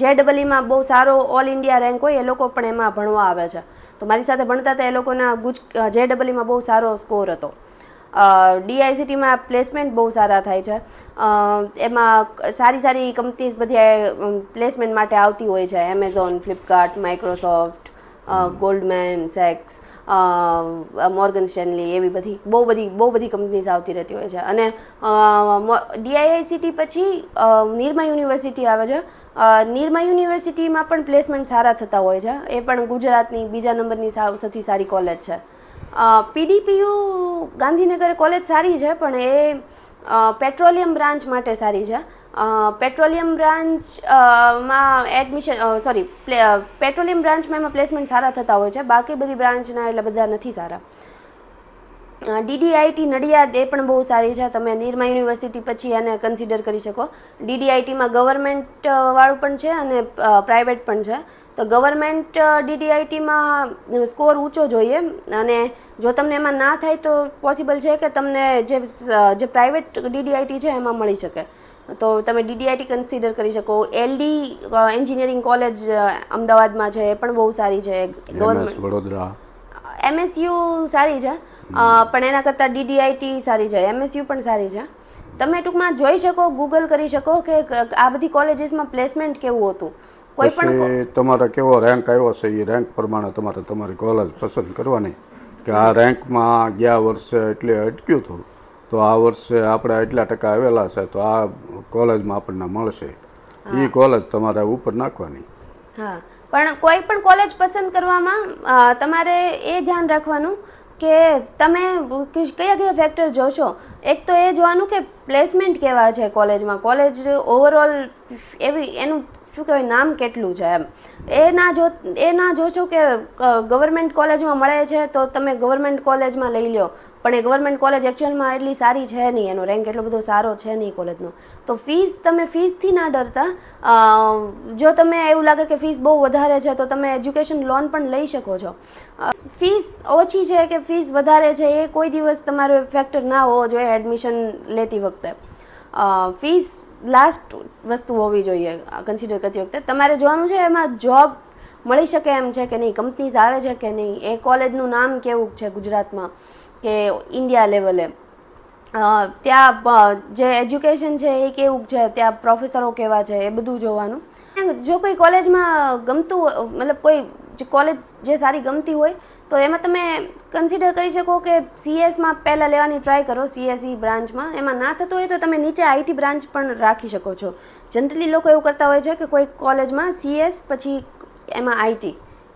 Speaker 2: જે ડબલઈમાં બહુ સારો ઓલ ઇન્ડિયા રેન્ક હોય એ લોકો પણ એમાં ભણવા આવે છે. તો મારી સાથે ભણતા હતા એ લોકોના ગુજ જે ડબલઈમાં બહુ સારો સ્કોર હતો. ડીઆઈસીટીમાં પ્લેસમેન્ટ બહુ સારા થાય છે. એમાં સારી સારી કંપનીઝ બધી પ્લેસમેન્ટ માટે આવતી હોય છે. એમેઝોન ફ્લિપકાર્ટ માઇક્રોસોફ્ટ ગોલ્ડમેન સેક્સ મોર્ગન સ્ટેનલી એવી બધી બહુ બધી બહુ બધી કંપનીઝ આવતી રહેતી હોય છે. અને ડીઆઈઆઈસીટી પછી નિરમા યુનિવર્સિટી આવે છે. નિરમા યુનિવર્સિટીમાં પણ પ્લેસમેન્ટ સારા થતા હોય છે. એ પણ ગુજરાતની બીજા નંબરની સૌથી સારી કોલેજ છે. પીડીપીયુ ગાંધીનગર કોલેજ સારી છે, પણ એ પેટ્રોલિયમ બ્રાન્ચ માટે સારી છે. પેટ્રોલિયમ બ્રાન્ચમાં એડમિશન સોરી પેટ્રોલિયમ બ્રાન્ચમાં એમાં પ્લેસમેન્ટ સારા થતા હોય છે. બાકી બધી બ્રાન્ચના એટલે બધા નથી સારા. ડીડીઆઈટી નડિયાદ, એ પણ બહુ સારી છે. તમે નિરમા યુનિવર્સિટી પછી એને કન્સિડર કરી શકો. ડીડીઆઈટીમાં ગવર્મેન્ટ વાળું પણ છે અને પ્રાઇવેટ પણ છે. તો ગવર્મેન્ટ ડીડીઆઈટીમાં સ્કોર ઊંચો જોઈએ. અને જો તમને એમાં ના થાય તો પોસિબલ છે કે તમને જે જે પ્રાઇવેટ ડીડીઆઈટી છે એમાં મળી શકે. તો તમે ડીડીઆઈટી કન્સિડર કરી શકો. એલડી એન્જિનિયરિંગ કોલેજ અમદાવાદમાં છે એ પણ બહુ સારી છે.
Speaker 1: વડોદરા.
Speaker 2: એમએસયુ સારી છે. પણ એના કરતાં ડીડીઆઈટી સારી છે. એમએસયુ પણ સારી છે. તમે ટૂંકમાં જોઈ શકો ગૂગલ કરી શકો કે આ બધી કોલેજીસમાં પ્લેસમેન્ટ કેવું હતું. કોઈ પણ
Speaker 1: તમારે કેવો રેન્ક આવ્યો છે એ રેન્ક પ્રમાણે તમારે તમારી કોલેજ પસંદ કરવાની. કે આ રેન્કમાં ગયા વર્ષે એટલે અટક્યું હતું. તો આ વર્ષે આપણે એટલા ટકા આવેલા છે તો આ કોલેજમાં આપણને મળશે. એ કોલેજ તમારે ઉપર નાખવાની.
Speaker 2: હા. પણ કોઈ પણ કોલેજ પસંદ કરવામાં તમારે એ ધ્યાન રાખવાનું કે તમે કયા કયા ફેક્ટર જોશો? એક તો એ જોવાનું કે પ્લેસમેન્ટ કેવા છે કોલેજમાં કોલેજ ઓવરઓલ એવી એનું શું કહેવાય નામ કેટલું છે એમ. એ ના જો એ ના જોશો કે ગવર્મેન્ટ કોલેજમાં મળે છે તો તમે ગવર્મેન્ટ કોલેજમાં લઈ લો પણ એ ગવર્મેન્ટ કોલેજ એકચ્યુઅલમાં એટલી સારી છે નહીં. એનો રેન્ક એટલો બધો સારો છે નહીં કોલેજનો તો ફીસ તમે ફીસથી ના ડરતા. જો તમે એવું લાગે કે ફીસ બહુ વધારે છે તો તમે એજ્યુકેશન લોન પણ લઈ શકો છો. ફીસ ઓછી છે કે ફીસ વધારે છે એ કોઈ દિવસ તમારો ફેક્ટર ના હોવો જોઈએ એડમિશન લેતી વખતે. ફીસ લાસ્ટ વસ્તુ હોવી જોઈએ કન્સિડર કરતી વખતે. તમારે જોવાનું છે એમાં જોબ મળી શકે એમ છે કે નહીં કંપનીઝ આવે છે કે નહીં, એ કોલેજનું નામ કેવું છે ગુજરાતમાં કે ઇન્ડિયા લેવલે ત્યાં જે એજ્યુકેશન છે એ કેવું છે? ત્યાં પ્રોફેસરો કેવા છે? એ બધું જોવાનું. જો કોઈ કોલેજમાં ગમતું, મતલબ કોઈ કોલેજ જે સારી ગમતી હોય તો એમાં તમે કન્સિડર કરી શકો કે સીએસમાં પહેલાં લેવાની ટ્રાય કરો સીએસઈ બ્રાન્ચમાં એમાં ના થતું હોય તો તમે નીચે આઈટી બ્રાન્ચ પણ રાખી શકો છો. જનરલી લોકો એવું કરતા હોય છે કે કોઈ કોલેજમાં સીએસ પછી એમાં આઈટી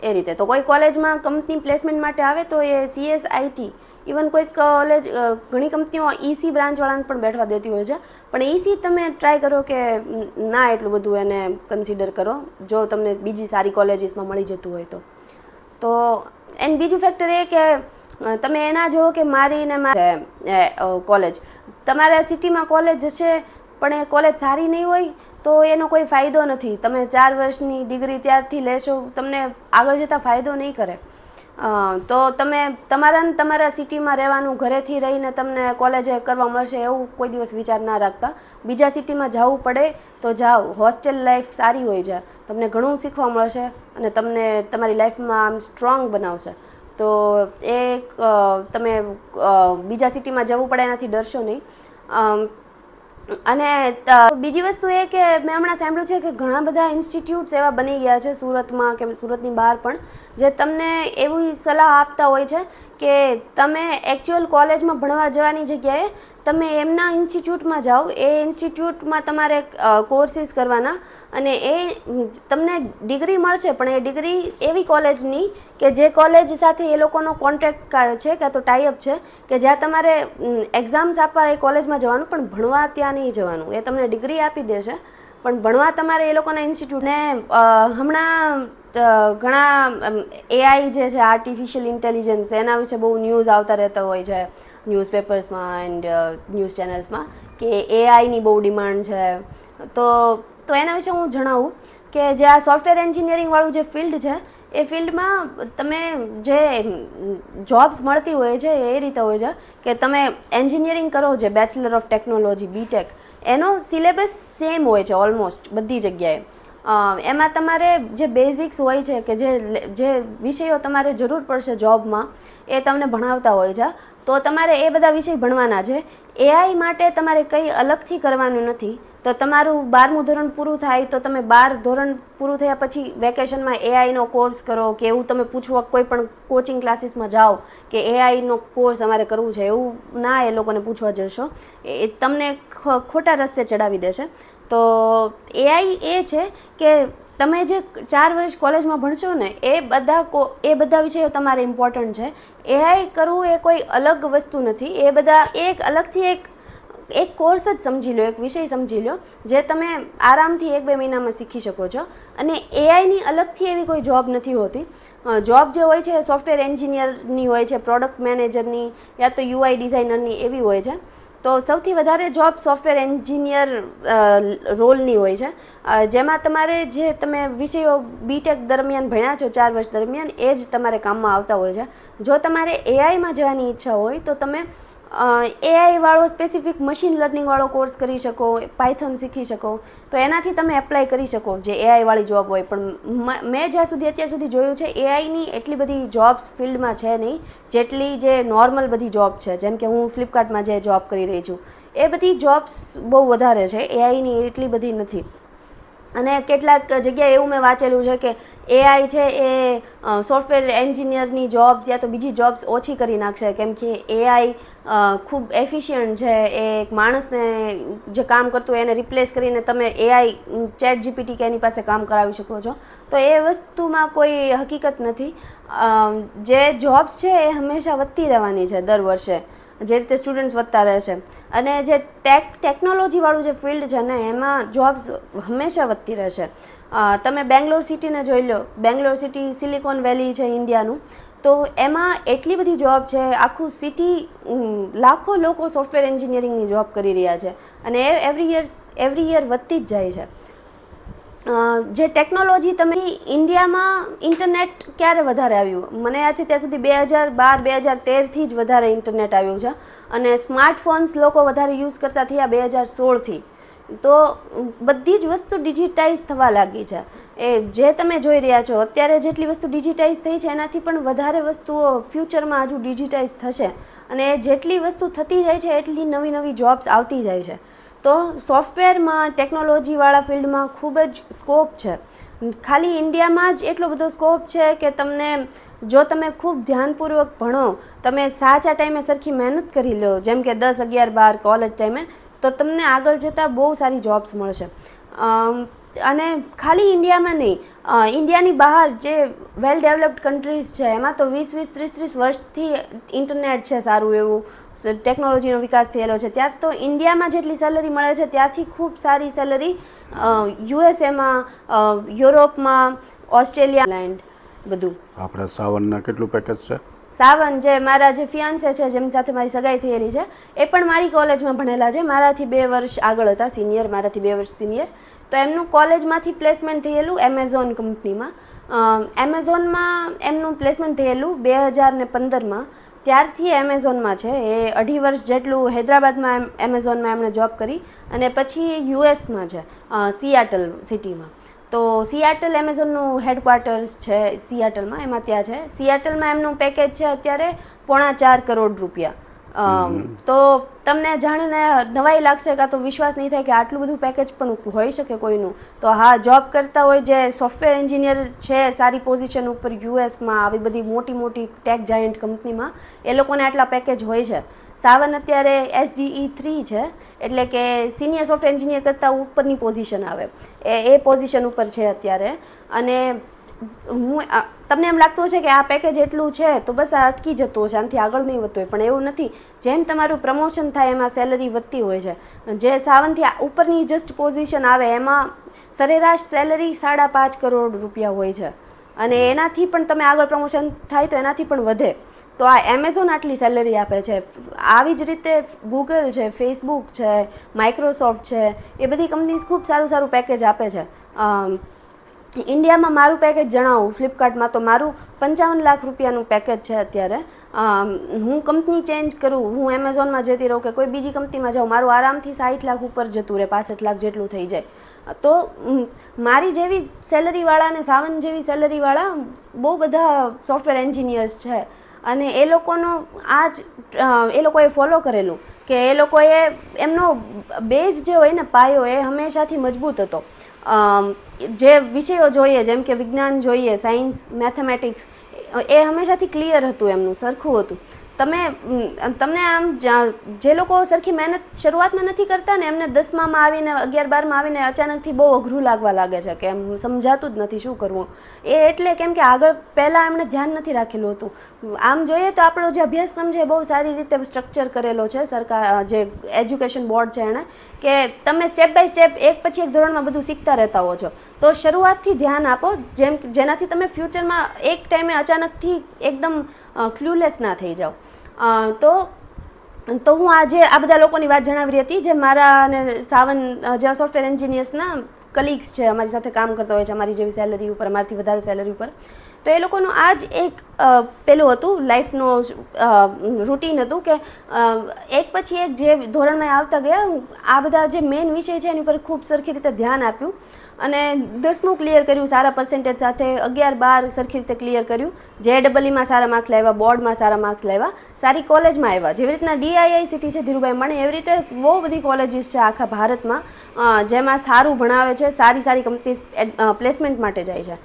Speaker 2: એ રીતે. તો કોઈ કોલેજમાં કંપની પ્લેસમેન્ટ માટે આવે તો એ સીએસ આઈટી ઇવન કોઈ કોલેજ ઘણી કંપનીઓ ઈસી બ્રાન્ચવાળાને પણ બેઠવા દેતી હોય છે. પણ ઈસી તમે ટ્રાય કરો કે ના એટલું બધું એને કન્સિડર કરો, જો તમને બીજી સારી કોલેજીસમાં મળી જતું હોય તો. તો એન્ડ બીજું ફેક્ટર એ કે તમે એના જુઓ કે મારી ને કોલેજ તમારા સિટીમાં કોલેજ છે, પણ એ કોલેજ સારી નહીં હોય, તો એનો કોઈ ફાયદો નથી. તમે ચાર વર્ષની ડિગ્રી ત્યારથી લેશો, તમને આગળ જતાં ફાયદો નહીં કરે. તો તમે તમારા તમારા સિટીમાં રહેવાનું, ઘરેથી રહીને તમને કોલેજે કરવા મળશે એવું કોઈ દિવસ વિચાર ના રાખતા. બીજા સિટીમાં જવું પડે તો જાઓ. હોસ્ટેલ લાઈફ સારી હોય છે. તમને ઘણું શીખવા મળશે અને તમને તમારી લાઈફમાં આમ સ્ટ્રોંગ બનાવશે. તો એ તમે બીજા સિટીમાં જવું પડે એનાથી ડરશો નહીં. અને બીજી વસ્તુ એ કે મેં હમણાં સાંભળ્યું છે કે ઘણા બધા ઇન્સ્ટિટ્યૂટ્સ એવા બની ગયા છે સુરતમાં કે સુરતની બહાર પણ, જે તમને એવી સલાહ આપતા હોય છે કે તમે એકચ્યુઅલ કોલેજમાં ભણવા જવાની જગ્યાએ તમે એમના ઇન્સ્ટિટ્યૂટમાં જાઓ, એ ઇન્સ્ટિટ્યૂટમાં તમારે કોર્સિસ કરવાના અને એ તમને ડિગ્રી મળશે, પણ એ ડિગ્રી એવી કોલેજની કે જે કોલેજ સાથે એ લોકોનો કોન્ટ્રાક્ટ છે કાં તો ટાઈઅપ છે, કે જ્યાં તમારે એક્ઝામ્સ આપવા એ કોલેજમાં જવાનું, પણ ભણવા ત્યાં નહીં જવાનું. એ તમને ડિગ્રી આપી દેશે, પણ ભણવા તમારે એ લોકોના ઇન્સ્ટિટ્યૂટને હમણાં ઘણા એઆઈ જે છે આર્ટિફિશિયલ ઇન્ટેલિજન્સ એના વિશે બહુ ન્યૂઝ આવતા રહેતા હોય છે. ન્યૂઝપેપર્સમાં એન્ડ ન્યૂઝ ચેનલ્સમાં કે એઆઈની બહુ ડિમાન્ડ છે. તો તો એના વિશે હું જણાવું કે જે આ સોફ્ટવેર એન્જિનિયરિંગવાળું જે ફિલ્ડ છે, એ ફિલ્ડમાં તમે જે જોબ્સ મળતી હોય છે, એ રીતે હોય છે કે તમે એન્જિનિયરિંગ કરો, જે બેચલર ઓફ ટેકનોલોજી બીટેક એનો સિલેબસ સેમ હોય છે ઓલમોસ્ટ બધી જગ્યાએ. એમાં તમારે જે બેઝિક્સ હોય છે કે જે જે વિષયો તમારે જરૂર પડશે જોબમાં એ તમને ભણાવતા હોય છે. તો તમારે એ બધા વિષય ભણવાના છે. એઆઈ માટે તમારે કંઈ અલગથી કરવાનું નથી. તો તમારું બારમું ધોરણ પૂરું થાય તો તમે બાર ધોરણ પૂરું થયા પછી વેકેશનમાં એઆઈનો કોર્સ કરો કે એવું તમે પૂછવા કોઈ પણ કોચિંગ ક્લાસીસમાં જાઓ કે એઆઈનો કોર્સ અમારે કરવું છે એવું ના એ લોકોને પૂછવા જશો. એ તમને ખોટા રસ્તે ચડાવી દેશે. તો એઆઈ એ છે કે તમે જે ચાર વર્ષ કોલેજમાં ભણશો ને, એ બધા એ બધા વિષયો તમારે ઇમ્પોર્ટન્ટ છે. એઆઈ કરવું એ કોઈ અલગ વસ્તુ નથી. એ બધા એક અલગથી એક એક કોર્સ જ સમજી લો, એક વિષય સમજી લો, જે તમે આરામથી એક બે મહિનામાં શીખી શકો છો. અને એઆઈની અલગથી એવી કોઈ જોબ નથી હોતી. જોબ જે હોય છે સોફ્ટવેર એન્જિનિયરની હોય છે પ્રોડક્ટ મેનેજરની યા તો યુઆઈ ડિઝાઇનરની એવી હોય છે. તો સૌથી વધારે જોબ સોફ્ટવેર એન્જિનિયર રોલની હોય છે. જેમાં તમારે જે તમે વિષયો બીટેક દરમિયાન ભણ્યા છો ચાર વર્ષ દરમિયાન, એ જ તમારે કામમાં આવતા હોય છે. જો તમારે એઆઈમાં જવાની ઈચ્છા હોય, તો તમે એઆઈ વાળો સ્પેસિફિક મશીન લર્નિંગ વાળો કોર્સ કરી શકો પાયથન શીખી શકો, તો એનાથી તમે એપ્લાય કરી શકો જે એઆઈ વાળી જોબ હોય. પણ મેં જ્યાં સુધી અત્યાર સુધી જોયું છે એઆઈની એટલી બધી જોબ્સ ફિલ્ડમાં છે નહીં, જેટલી જે નોર્મલ બધી જોબ છે. જેમ કે હું ફ્લિપકાર્ટમાં જે જોબ કરી રહી છું, એ બધી જોબ્સ બહુ વધારે છે. એઆઈની એટલી બધી નથી. અને કેટલાક જગ્યાએ એવું મેં વાંચેલું છે કે એઆઈ છે એ સોફ્ટવેર એન્જિનિયરની જોબ્સ યા તો બીજી જોબ્સ ઓછી કરી નાખશે. કેમ કે એઆઈ ખૂબ એફિશિયન્ટ છે. એ એક માણસને જે કામ કરતું હોય એને રિપ્લેસ કરીને તમે એઆઈ ચેટ જીપીટી કે એની પાસે કામ કરાવી શકો છો. તો એ વસ્તુમાં કોઈ હકીકત નથી. જે જોબ્સ છે એ હંમેશા વધતી રહેવાની છે દર વર્ષે. જે રીતે સ્ટુડન્ટ્સ વધતા રહે છે. અને જે ટેક ટેકનોલોજીવાળું જે ફિલ્ડ છે ને, એમાં જોબ્સ હંમેશા વધતી રહેશે તમે બેંગ્લોર સિટીને જોઈ લો. બેંગ્લોર સિટી સિલિકોન વેલી છે ઇન્ડિયાનું. તો એમાં એટલી બધી જોબ છે, આખું સિટી લાખો લોકો સોફ્ટવેર એન્જિનિયરિંગની જોબ કરી રહ્યા છે. અને એ એવરી યર એવરી યર વધતી જ જાય છે. જે ટેકનોલોજી તમે ઇન્ડિયામાં ઇન્ટરનેટ ક્યારે વધારે આવ્યું? મને યાદ છે ત્યાં સુધી બે હજાર બાર, બે હજાર તેરથી જ વધારે ઇન્ટરનેટ આવ્યું છે અને સ્માર્ટફોન્સ લોકો વધારે યુઝ કરતા થયા બે હજાર સોળથી. તો બધી જ વસ્તુ ડિજિટાઇઝ થવા લાગી છે. એ જે તમે જોઈ રહ્યા છો, અત્યારે જેટલી વસ્તુ ડિજિટાઇઝ થઈ છે, એનાથી પણ વધારે વસ્તુઓ ફ્યુચરમાં હજુ ડિજિટાઇઝ થશે. અને જેટલી વસ્તુ થતી જાય છે, એટલી નવી નવી જોબ્સ આવતી જાય છે. તો સોફ્ટવેરમાં ટેકનોલોજીવાળા ફિલ્ડમાં ખૂબ જ સ્કોપ છે. ખાલી ઇન્ડિયામાં જ એટલો બધો સ્કોપ છે કે તમને જો તમે ખૂબ ધ્યાનપૂર્વક ભણો, તમે સાચા ટાઈમે સરખી મહેનત કરી લો, જેમ કે દસ અગિયાર બાર કોલેજ ટાઈમે તો તમને આગળ જતાં બહુ સારી જોબ્સ મળશે. અને ખાલી ઇન્ડિયામાં નહીં ઇન્ડિયાની બહાર જે વેલ ડેવલપ્ડ કન્ટ્રીઝ છે, એમાં તો વીસ વીસ, ત્રીસ ત્રીસ વર્ષથી ઇન્ટરનેટ છે સારું એવું. ટેકનોલોજીનો વિકાસ થયેલો છે. ત્યાં તો ઇન્ડિયામાં જેટલી સેલરી મળે છે ત્યાંથી ખૂબ સારી સેલરી યુએસએમાં યુરોપમાં ઓસ્ટ્રેલિયા લેન્ડ બધું.
Speaker 1: આપણે સાવનના કેટલું પેકેજ છે?
Speaker 2: સાવન જે મારા જે ફિયાન્સે છે જેમની સાથે મારી સગાઈ થયેલી છે એ પણ મારી કોલેજમાં ભણેલા છે. મારાથી બે વર્ષ આગળ હતા સિનિયર મારાથી બે વર્ષ સિનિયર તો એમનું કોલેજમાંથી પ્લેસમેન્ટ થયેલું એમેઝોન કંપનીમાં એમેઝોનમાં એમનું પ્લેસમેન્ટ થયેલું બે હજાર ને પંદરમાં. ત્યારથી એમેઝોનમાં છે. એ અઢી વર્ષ જેટલું હૈદરાબાદમાં એમ- એમેઝોનમાં એમણે જોબ કરી અને પછી યુએસમાં છે સિયાટલ સિટીમાં તો સિયાટલ એમેઝોનનું હેડક્વાર્ટર્સ છે સિયાટલમાં એમાં ત્યાં છે. સિયાટલમાં એમનું પેકેજ છે અત્યારે પોણા ચાર કરોડ રૂપિયા. તો તમને જાણીને નવાઈ લાગશે કાં તો વિશ્વાસ નહીં થાય કે આટલું બધું પેકેજ પણ હોઈ શકે કોઈનું. તો હા જોબ કરતા હોય જે સોફ્ટવેર એન્જિનિયર છે સારી પોઝિશન ઉપર યુએસમાં આવી બધી મોટી મોટી ટેક જાયન્ટ કંપનીમાં એ લોકોને આટલા પેકેજ હોય છે. સાવન અત્યારે એસડીઈ થ્રી છે એટલે કે સિનિયર સોફ્ટવેર એન્જિનિયર કરતાં ઉપરની પોઝિશન આવે. એ એ પોઝિશન ઉપર છે અત્યારે. અને હું તમને એમ લાગતું હશે કે આ પેકેજ એટલું છે તો બસ આ અટકી જતું હશે, આનાથી આગળ નહીં વધતું હોય. પણ એવું નથી. જેમ તમારું પ્રમોશન થાય એમાં સેલરી વધતી હોય છે. જે સાવનથી ઉપરની જસ્ટ પોઝિશન આવે, એમાં સરેરાશ સેલરી સાડા પાંચ કરોડ રૂપિયા હોય છે. અને એનાથી પણ તમે આગળ પ્રમોશન થાય તો એનાથી પણ વધે. તો આ એમેઝોન આટલી સેલરી આપે છે. આવી જ રીતે ગૂગલ છે ફેસબુક છે માઇક્રોસોફ્ટ છે, એ બધી કંપનીઝ ખૂબ સારું સારું પેકેજ આપે છે. ઇન્ડિયામાં મારું પેકેજ જણાવું, ફ્લિપકાર્ટમાં તો મારું પંચાવન લાખ રૂપિયાનું પેકેજ છે અત્યારે. હું કંપની ચેન્જ કરું, હું એમેઝોનમાં જતી રહું કે કોઈ બીજી કંપનીમાં જાઉં, મારું આરામથી સાઠ લાખ ઉપર જતું રહે, પાસઠ લાખ જેટલું થઈ જાય. તો મારી જેવી સેલરીવાળા અને સાવન જેવી સેલરીવાળા બહુ બધા સોફ્ટવેર એન્જિનિયર્સ છે. અને એ લોકોનો આ જ એ લોકોએ ફોલો કરેલું કે એ લોકોએ એમનો બેઝ જે હોય ને પાયો, એ હંમેશાથી મજબૂત હતો. જે વિષયો જોઈએ, જેમ કે વિજ્ઞાન જોઈએ સાયન્સ મેથેમેટિક્સ એ હંમેશાથી ક્લિયર હતું એમનું, સરખું હતું. તમે તમને આમ જા- લોકો સરખી મહેનત શરૂઆતમાં નથી કરતા ને એમને દસમામાં આવીને અગિયાર બારમાં આવીને અચાનકથી બહુ અઘરું લાગવા લાગે છે કે એમ સમજાતું જ નથી શું કરવું. એ એટલે કેમ કે આગળ પહેલાં એમણે ધ્યાન નથી રાખેલું હતું. આમ જોઈએ તો આપણો જે અભ્યાસક્રમ છે બહુ સારી રીતે સ્ટ્રક્ચર કરેલો છે સરકાર જે એજ્યુકેશન બોર્ડ છે એણે, કે તમે સ્ટેપ બાય સ્ટેપ એક પછી એક ધોરણમાં બધું શીખતા રહેતા હો છો. તો શરૂઆતથી ધ્યાન આપો, જેમ જેનાથી તમે ફ્યુચરમાં એક ટાઈમે અચાનકથી એકદમ ક્લ્યુલેસ ના થઈ જાઓ. તો તો હું આજે આ બધા લોકોની વાત જણાવી હતી જે મારા અને સાવન જેવા સોફ્ટવેર એન્જિનિયર્સના કલીગ્સ છે, અમારી સાથે કામ કરતા હોય છે, અમારી જેવી સેલરી ઉપર, અમારથી વધારે સેલરી ઉપર. તો એ લોકોનું આ જ એક પેલું હતું લાઈફનું રૂટીન હતું કે એક પછી એક જે ધોરણમાં આવતા ગયા, આ બધા જે મેઇન વિષય છે એની ઉપર ખૂબ સરખી રીતે ધ્યાન આપ્યું. અને દસમું ક્લિયર કર્યું, સારા પર્સન્ટેજ સાથે અગિયાર બાર સરખી રીતે ક્લિયર કર્યું. જે ડબલઈમાં સારા માર્ક્સ લાવ્યા બોર્ડમાં સારા માર્ક્સ લાવ્યા, સારી કોલેજમાં આવ્યા. જેવી રીતના ડીઆઈઆઈ સિટી છે, ધીરુભાઈ મણે, એવી રીતે બહુ બધી કોલેજીસ છે આખા ભારતમાં જેમાં સારું ભણાવે છે, સારી સારી કંપની પ્લેસમેન્ટ માટે જાય છે.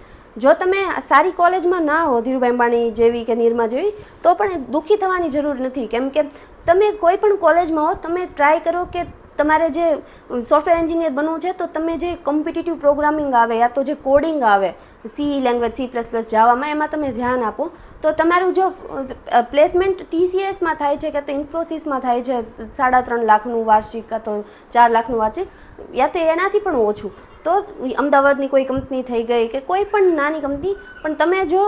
Speaker 2: જો તમે સારી કોલેજમાં ના હો, ધીરુભાઈ અંબાણી જેવી કે નિરમા જેવી, તો પણ દુઃખી થવાની જરૂર નથી. કેમ કે તમે કોઈ પણ કોલેજમાં હો, તમે ટ્રાય કરો કે તમારે જે સોફ્ટવેર એન્જિનિયર બનવું છે, તો તમે જે કોમ્પિટિટિવ પ્રોગ્રામિંગ આવે યા તો જે કોડિંગ આવે C language C plus plus જાવામાં, એમાં તમે ધ્યાન આપો. તો તમારું જો પ્લેસમેન્ટ ટીસીએસમાં થાય છે કે તો ઇન્ફોસિસમાં થાય છે, સાડા ત્રણ લાખનું વાર્ષિક કાં તો ચાર લાખનું વાર્ષિક, યા તો એનાથી પણ ઓછું. તો અમદાવાદની કોઈ કંપની થઈ ગઈ કે કોઈ પણ નાની કંપની પણ તમે જો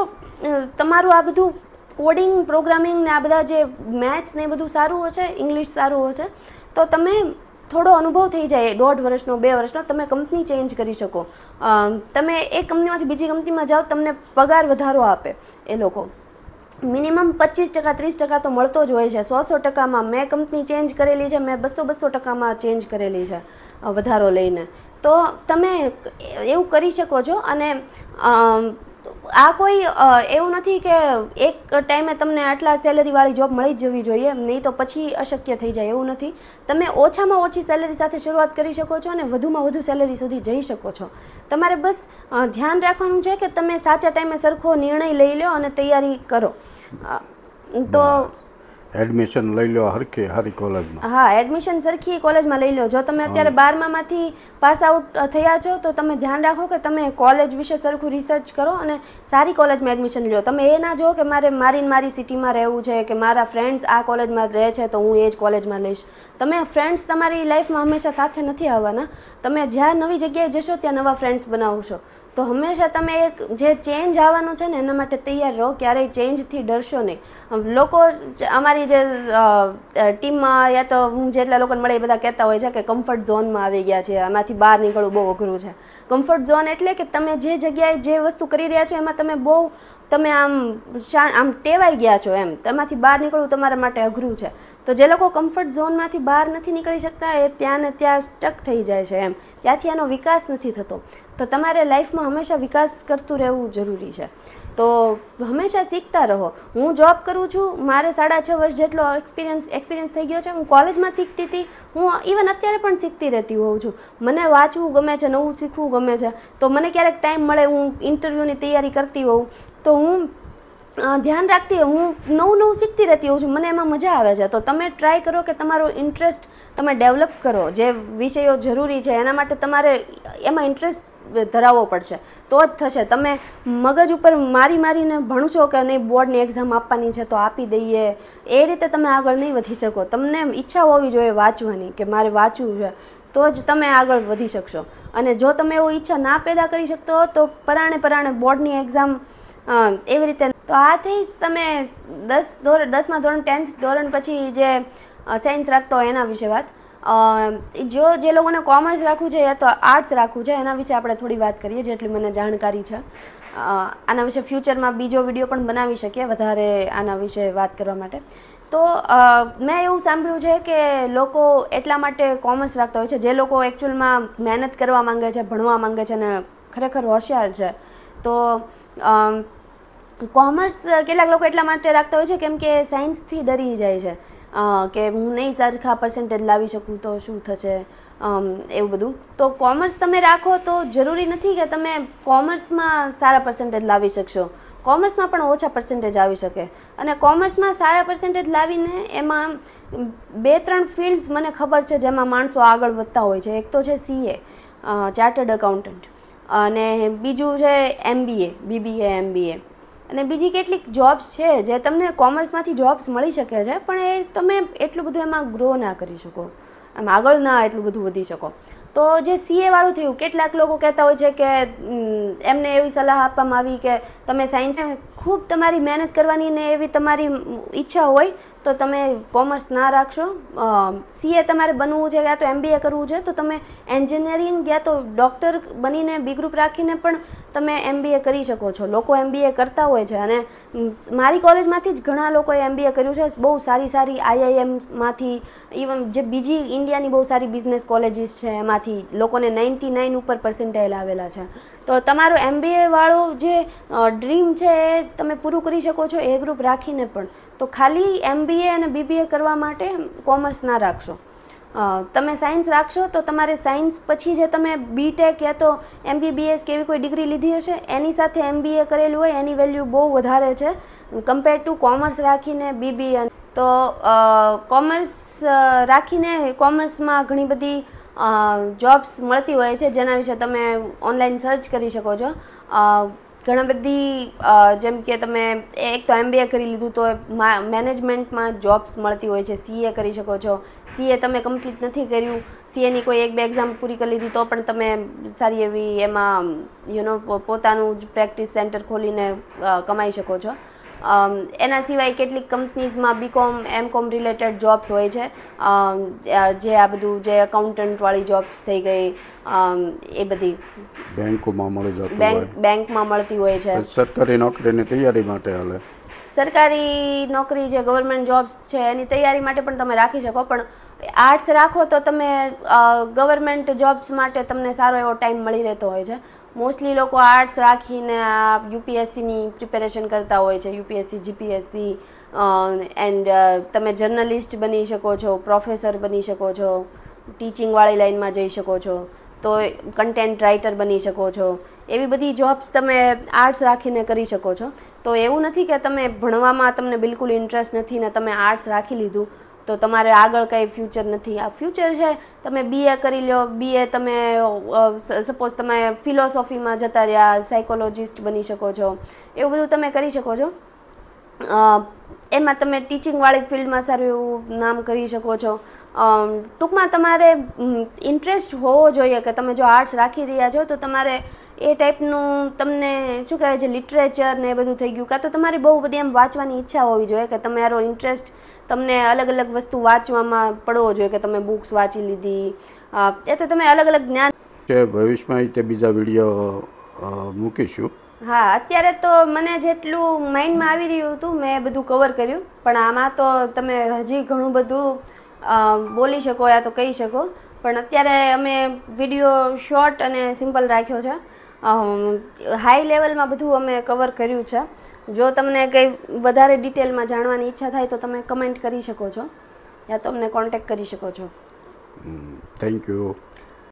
Speaker 2: તમારું આ બધું કોડિંગ પ્રોગ્રામિંગ ને આ બધા જે મેથ્સ ને એ બધું સારું હશે ઇંગ્લિશ સારું હશે, તો તમે થોડો અનુભવ થઈ જાય દોઢ વર્ષનો, બે વર્ષનો, તમે કંપની ચેન્જ કરી શકો. તમે એક કંપનીમાંથી બીજી કંપનીમાં જાઓ, તમને પગાર વધારો આપે એ લોકો. મિનિમમ પચીસ ટકા, ત્રીસ ટકા તો મળતો જ હોય છે. સો સો ટકામાં મેં કંપની ચેન્જ કરેલી છે, મેં બસો બસો ટકામાં ચેન્જ કરેલી છે વધારો લઈને. તો તમે એવું કરી શકો છો અને આ કોઈ એવું નથી કે એક ટાઈમે તમને આટલા સેલરીવાળી જોબ મળી જવી જોઈએ નહીં તો પછી અશક્ય થઈ જાય, એવું નથી. તમે ઓછામાં ઓછી સેલરી સાથે શરૂઆત કરી શકો છો અને વધુમાં વધુ સેલરી સુધી જઈ શકો છો. તમારે બસ ધ્યાન રાખવાનું છે કે તમે સાચા ટાઈમે સરખો નિર્ણય લઈ લો અને તૈયારી કરો. તો
Speaker 1: એડમિશન લઈ લો હરખી હારી કોલેજમાં
Speaker 2: હા એડમિશન સરખી કોલેજમાં લઈ લો. જો તમે અત્યારે બારમામાંથી પાસ આઉટ થયા છો તો તમે ધ્યાન રાખો કે તમે કોલેજ વિશે સરખું રિસર્ચ કરો અને સારી કોલેજમાં એડમિશન લો તમે એ ના જો કે મારે મારી મારી સિટીમાં રહેવું છે કે મારા ફ્રેન્ડ્સ આ કોલેજમાં રહે છે તો હું એ જ કોલેજમાં લઈશ. તમે ફ્રેન્ડ્સ તમારી લાઈફમાં હંમેશા સાથે નથી આવવાના. તમે જ્યાં નવી જગ્યાએ જશો ત્યાં નવા ફ્રેન્ડ્સ બનાવશો. તો હંમેશા તમે એક જે ચેન્જ આવવાનું છે ને, એના માટે તૈયાર રહો, ક્યારેય ચેન્જથી ડરશો નહીં. લોકો અમારી જે ટીમમાં યા તો હું જેટલા લોકોને મળે એ બધા કહેતા હોય છે કે કમ્ફર્ટ ઝોનમાં આવી ગયા છે, આમાંથી બહાર નીકળવું બહુ અઘરું છે. કમ્ફર્ટ ઝોન એટલે કે તમે જે જગ્યાએ જે વસ્તુ કરી રહ્યા છો, એમાં તમે બહુ, તમે આમ આમ ટેવાઈ ગયા છો એમ. તેમાંથી બહાર નીકળવું તમારા માટે અઘરું છે. તો જે લોકો કમ્ફર્ટ ઝોનમાંથી બહાર નથી નીકળી શકતા, એ ત્યાં ને ત્યાં સ્ટક થઈ જાય છે એમ. ત્યાંથી એનો વિકાસ નથી થતો. તો તમારે લાઈફમાં હંમેશા વિકાસ કરતું રહેવું જરૂરી છે. તો હંમેશા શીખતા રહો. હું જોબ કરું છું, મારે સાડા છ વર્ષ જેટલો એક્સપિરિયન્સ એક્સપિરિયન્સ થઈ ગયો છે. હું કોલેજમાં શીખતી હતી. હું ઇવન અત્યારે પણ શીખતી રહેતી હોઉં છું. મને વાંચવું ગમે છે, નવું શીખવું ગમે છે. તો મને ક્યારેક ટાઈમ મળે, હું ઇન્ટરવ્યૂની તૈયારી કરતી હોઉં. તો હું ધ્યાન રાખતી હું નવું નવું શીખતી રહેતી હોઉં છું, મને એમાં મજા આવે છે. તો તમે ટ્રાય કરો કે તમારો ઇન્ટરેસ્ટ તમે ડેવલપ કરો, જે વિષયો જરૂરી છે, એના માટે તમારે એમાં ઇન્ટરેસ્ટ ધરાવવો પડશે. તો જ થશે. તમે મગજ ઉપર મારી મારીને ભણશો કે નહીં બોર્ડની એક્ઝામ આપવાની છે તો આપી દઈએ. એ રીતે તમે આગળ નહીં વધી શકો. તમને ઈચ્છા હોવી જોઈએ વાંચવાની કે મારે વાંચવું છે. તો જ તમે આગળ વધી શકશો. અને જો તમે એવો ઈચ્છા ના પેદા કરી શકતો તો પરાણે પરાણે બોર્ડની એક્ઝામ એવી રીતે તો આથી તમે દસ ધોરણ દસમા ધોરણ, ટેન્થ ધોરણ પછી જે સાયન્સ રાખતો હોય એના વિશે વાત. જો જે લોકોને કોમર્સ રાખવું છે અથવા આર્ટ્સ રાખવું છે, એના વિશે આપણે થોડી વાત કરીએ જેટલી મને જાણકારી છે. આના વિશે ફ્યુચરમાં બીજો વીડિયો પણ બનાવી શકીએ, વધારે આના વિશે વાત કરવા માટે. તો મેં એવું સાંભળ્યું છે કે લોકો એટલા માટે કોમર્સ રાખતા હોય છે, જે લોકો એકચ્યુઅલમાં મહેનત કરવા માંગે છે, ભણવા માંગે છે અને ખરેખર હોશિયાર છે. તો કોમર્સ કેટલાક લોકો એટલા માટે રાખતા હોય છે કેમ કે સાયન્સથી ડરી જાય છે. કે હું નહીં સરખા પર્સન્ટેજ લાવી શકું તો શું થશે એવું બધું. તો કોમર્સ તમે રાખો તો જરૂરી નથી કે તમે કોમર્સમાં સારા પર્સન્ટેજ લાવી શકશો. કોમર્સમાં પણ ઓછા પર્સન્ટેજ આવી શકે. અને કોમર્સમાં સારા પર્સન્ટેજ લાવીને એમાં બે ત્રણ ફિલ્ડ્સ મને ખબર છે જેમાં માણસો આગળ વધતા હોય છે. એક તો છે સીએ ચાર્ટર્ડ એકાઉન્ટન્ટ અને બીજું છે એમબીએ બીબીએ એમબીએ અને બીજી કેટલીક જોબ્સ છે જે તમને કોમર્સમાંથી જોબ્સ મળી શકે છે, પણ એ તમે એટલું બધું એમાં ગ્રો ના કરી શકો. આમ આગળ ના એટલું બધું વધી શકો. તો જે સીએ વાળું થયું, કેટલાક લોકો કહેતા હોય છે કે એમને એવી સલાહ આપવામાં આવી કે તમે સાયન્સ ખૂબ તમારી મહેનત કરવાની ને એવી તમારી ઈચ્છા હોય તો તમે કોમર્સ ના રાખશો? સીએ તમારે બનવું છે ક્યાં તો એમબીએ કરવું છે, તો તમે એન્જિનિયરિંગ ક્યાં તો ડૉક્ટર બનીને બી ગ્રુપ રાખીને પણ તમે એમબીએ કરી શકો છો. લોકો એમબીએ કરતા હોય છે અને મારી કોલેજમાંથી જ ઘણા લોકોએ એમબીએ કર્યું છે. બહુ સારી સારી આઈઆઈએમમાંથી ઇવન જે બીજી ઇન્ડિયાની બહુ સારી બિઝનેસ કોલેજીસ છે, એમાંથી લોકોને નાઇન્ટી નાઇન ઉપર પર્સન્ટાઇલ આવેલા છે. તો તમારો એમબીએ વાળો જે ડ્રીમ છે એ તમે પૂરું કરી શકો છો, એ ગ્રુપ રાખીને પણ. તો ખાલી એમબીએ અને બીબીએ કરવા માટે કોમર્સ ના રાખશો. તમે સાયન્સ રાખશો તો તમારે સાયન્સ પછી જે તમે બીટેક યા તો એમબીબીએસ કે એવી કોઈ ડિગ્રી લીધી હશે, એની સાથે એમબીએ કરેલું હોય એની વેલ્યુ બહુ વધારે છે. કમ્પેર ટુ કોમર્સ રાખીને બીબીએ તો કોમર્સ રાખીને કોમર્સમાં ઘણી બધી જોબ્સ મળતી હોય છે, જેના વિશે તમે ઓનલાઈન સર્ચ કરી શકો છો. ઘણા બધી જેમ કે તમે એક તો એમબીએ કરી લીધું તો મેનેજમેન્ટમાં જોબ્સ મળતી હોય છે સીએ કરી શકો છો. સીએ તમે કમ્પ્લીટ નથી કર્યું સીએની કોઈ એક બે એક્ઝામ પૂરી કરી લીધી તો પણ તમે સારી એવી એમાં યુ નો પોતાનું જ પ્રેક્ટિસ સેન્ટર ખોલીને કમાઈ શકો છો. એના સિવાય કેટલીક કંપનીઝમાં બીકોમ એમકોમ રિલેટેડ જોબ્સ હોય છે. જે આ બધું જે એકાઉન્ટન્ટવાળી જોબ્સ થઈ ગઈ એ બધી
Speaker 1: બેંકોમાં મળી જતું
Speaker 2: બેંક બેંકમાં મળતી હોય છે.
Speaker 1: સરકારી નોકરીની તૈયારી માટે હાલે.
Speaker 2: સરકારી નોકરી જે ગવર્મેન્ટ જોબ્સ છે એની તૈયારી માટે પણ તમે રાખી શકો પણ આર્ટ્સ રાખો તો તમે ગવર્મેન્ટ જોબ્સ માટે તમને સારો એવો ટાઈમ મળી રહેતો હોય છે. મોસ્ટલી લોકો આર્ટ્સ રાખીને આ યુપીએસસીની પ્રિપેરેશન કરતા હોય છે, યુપીએસસી, જીપીએસસી એન્ડ તમે જર્નલિસ્ટ બની શકો છો પ્રોફેસર બની શકો છો ટીચિંગવાળી લાઇનમાં જઈ શકો છો, તો કન્ટેન્ટ રાઇટર બની શકો છો. એવી બધી જોબ્સ તમે આર્ટ્સ રાખીને કરી શકો છો. તો એવું નથી કે તમે ભણવામાં તમને બિલકુલ ઇન્ટરેસ્ટ નથી ને તમે આર્ટ્સ રાખી લીધું તો તમારે આગળ કંઈ ફ્યુચર નથી. આ ફ્યુચર છે, તમે બીએ કરી લો. બીએ તમે સપોઝ તમે ફિલોસોફીમાં જતા રહ્યા સાયકોલોજિસ્ટ બની શકો છો. એવું બધું તમે કરી શકો છો. એમાં તમે ટીચિંગવાળી ફિલ્ડમાં સારું એવું નામ કરી શકો છો. ટૂંકમાં તમારે ઇન્ટરેસ્ટ હોવો જોઈએ કે તમે જો આર્ટ્સ રાખી રહ્યા છો, તો તમારે એ ટાઈપનું તમને, શું કહેવાય છે લિટરેચર ને એ બધું થઈ ગયું. કાં તો તમારી બહુ બધી એમ વાંચવાની ઈચ્છા હોવી જોઈએ કે તમારો ઇન્ટરેસ્ટ તમને અલગ અલગ વસ્તુ વાંચવામાં પડવો જોઈએ કે તમે બુક્સ વાંચી લીધી એ તો તમે અલગ અલગ જ્ઞાન
Speaker 1: કે ભવિષ્યમાં તે બીજા વીડિયો મૂકીશું.
Speaker 2: હા અત્યારે તો મને જેટલું માઇન્ડમાં આવી રહ્યું હતું મેં બધું કવર કર્યું. પણ આમાં તો તમે હજી ઘણું બધું બોલી શકો યા તો કહી શકો. પણ અત્યારે અમે વીડિયો શોર્ટ અને સિમ્પલ રાખ્યો છે. હાઈ લેવલમાં બધું અમે કવર કર્યું છે. જો તમને કંઈ વધારે ડિટેલમાં જાણવાની ઈચ્છા થાય તો તમે કમેન્ટ કરી શકો છો. યા તો અમને કોન્ટેક્ટ કરી શકો છો.
Speaker 1: Thank you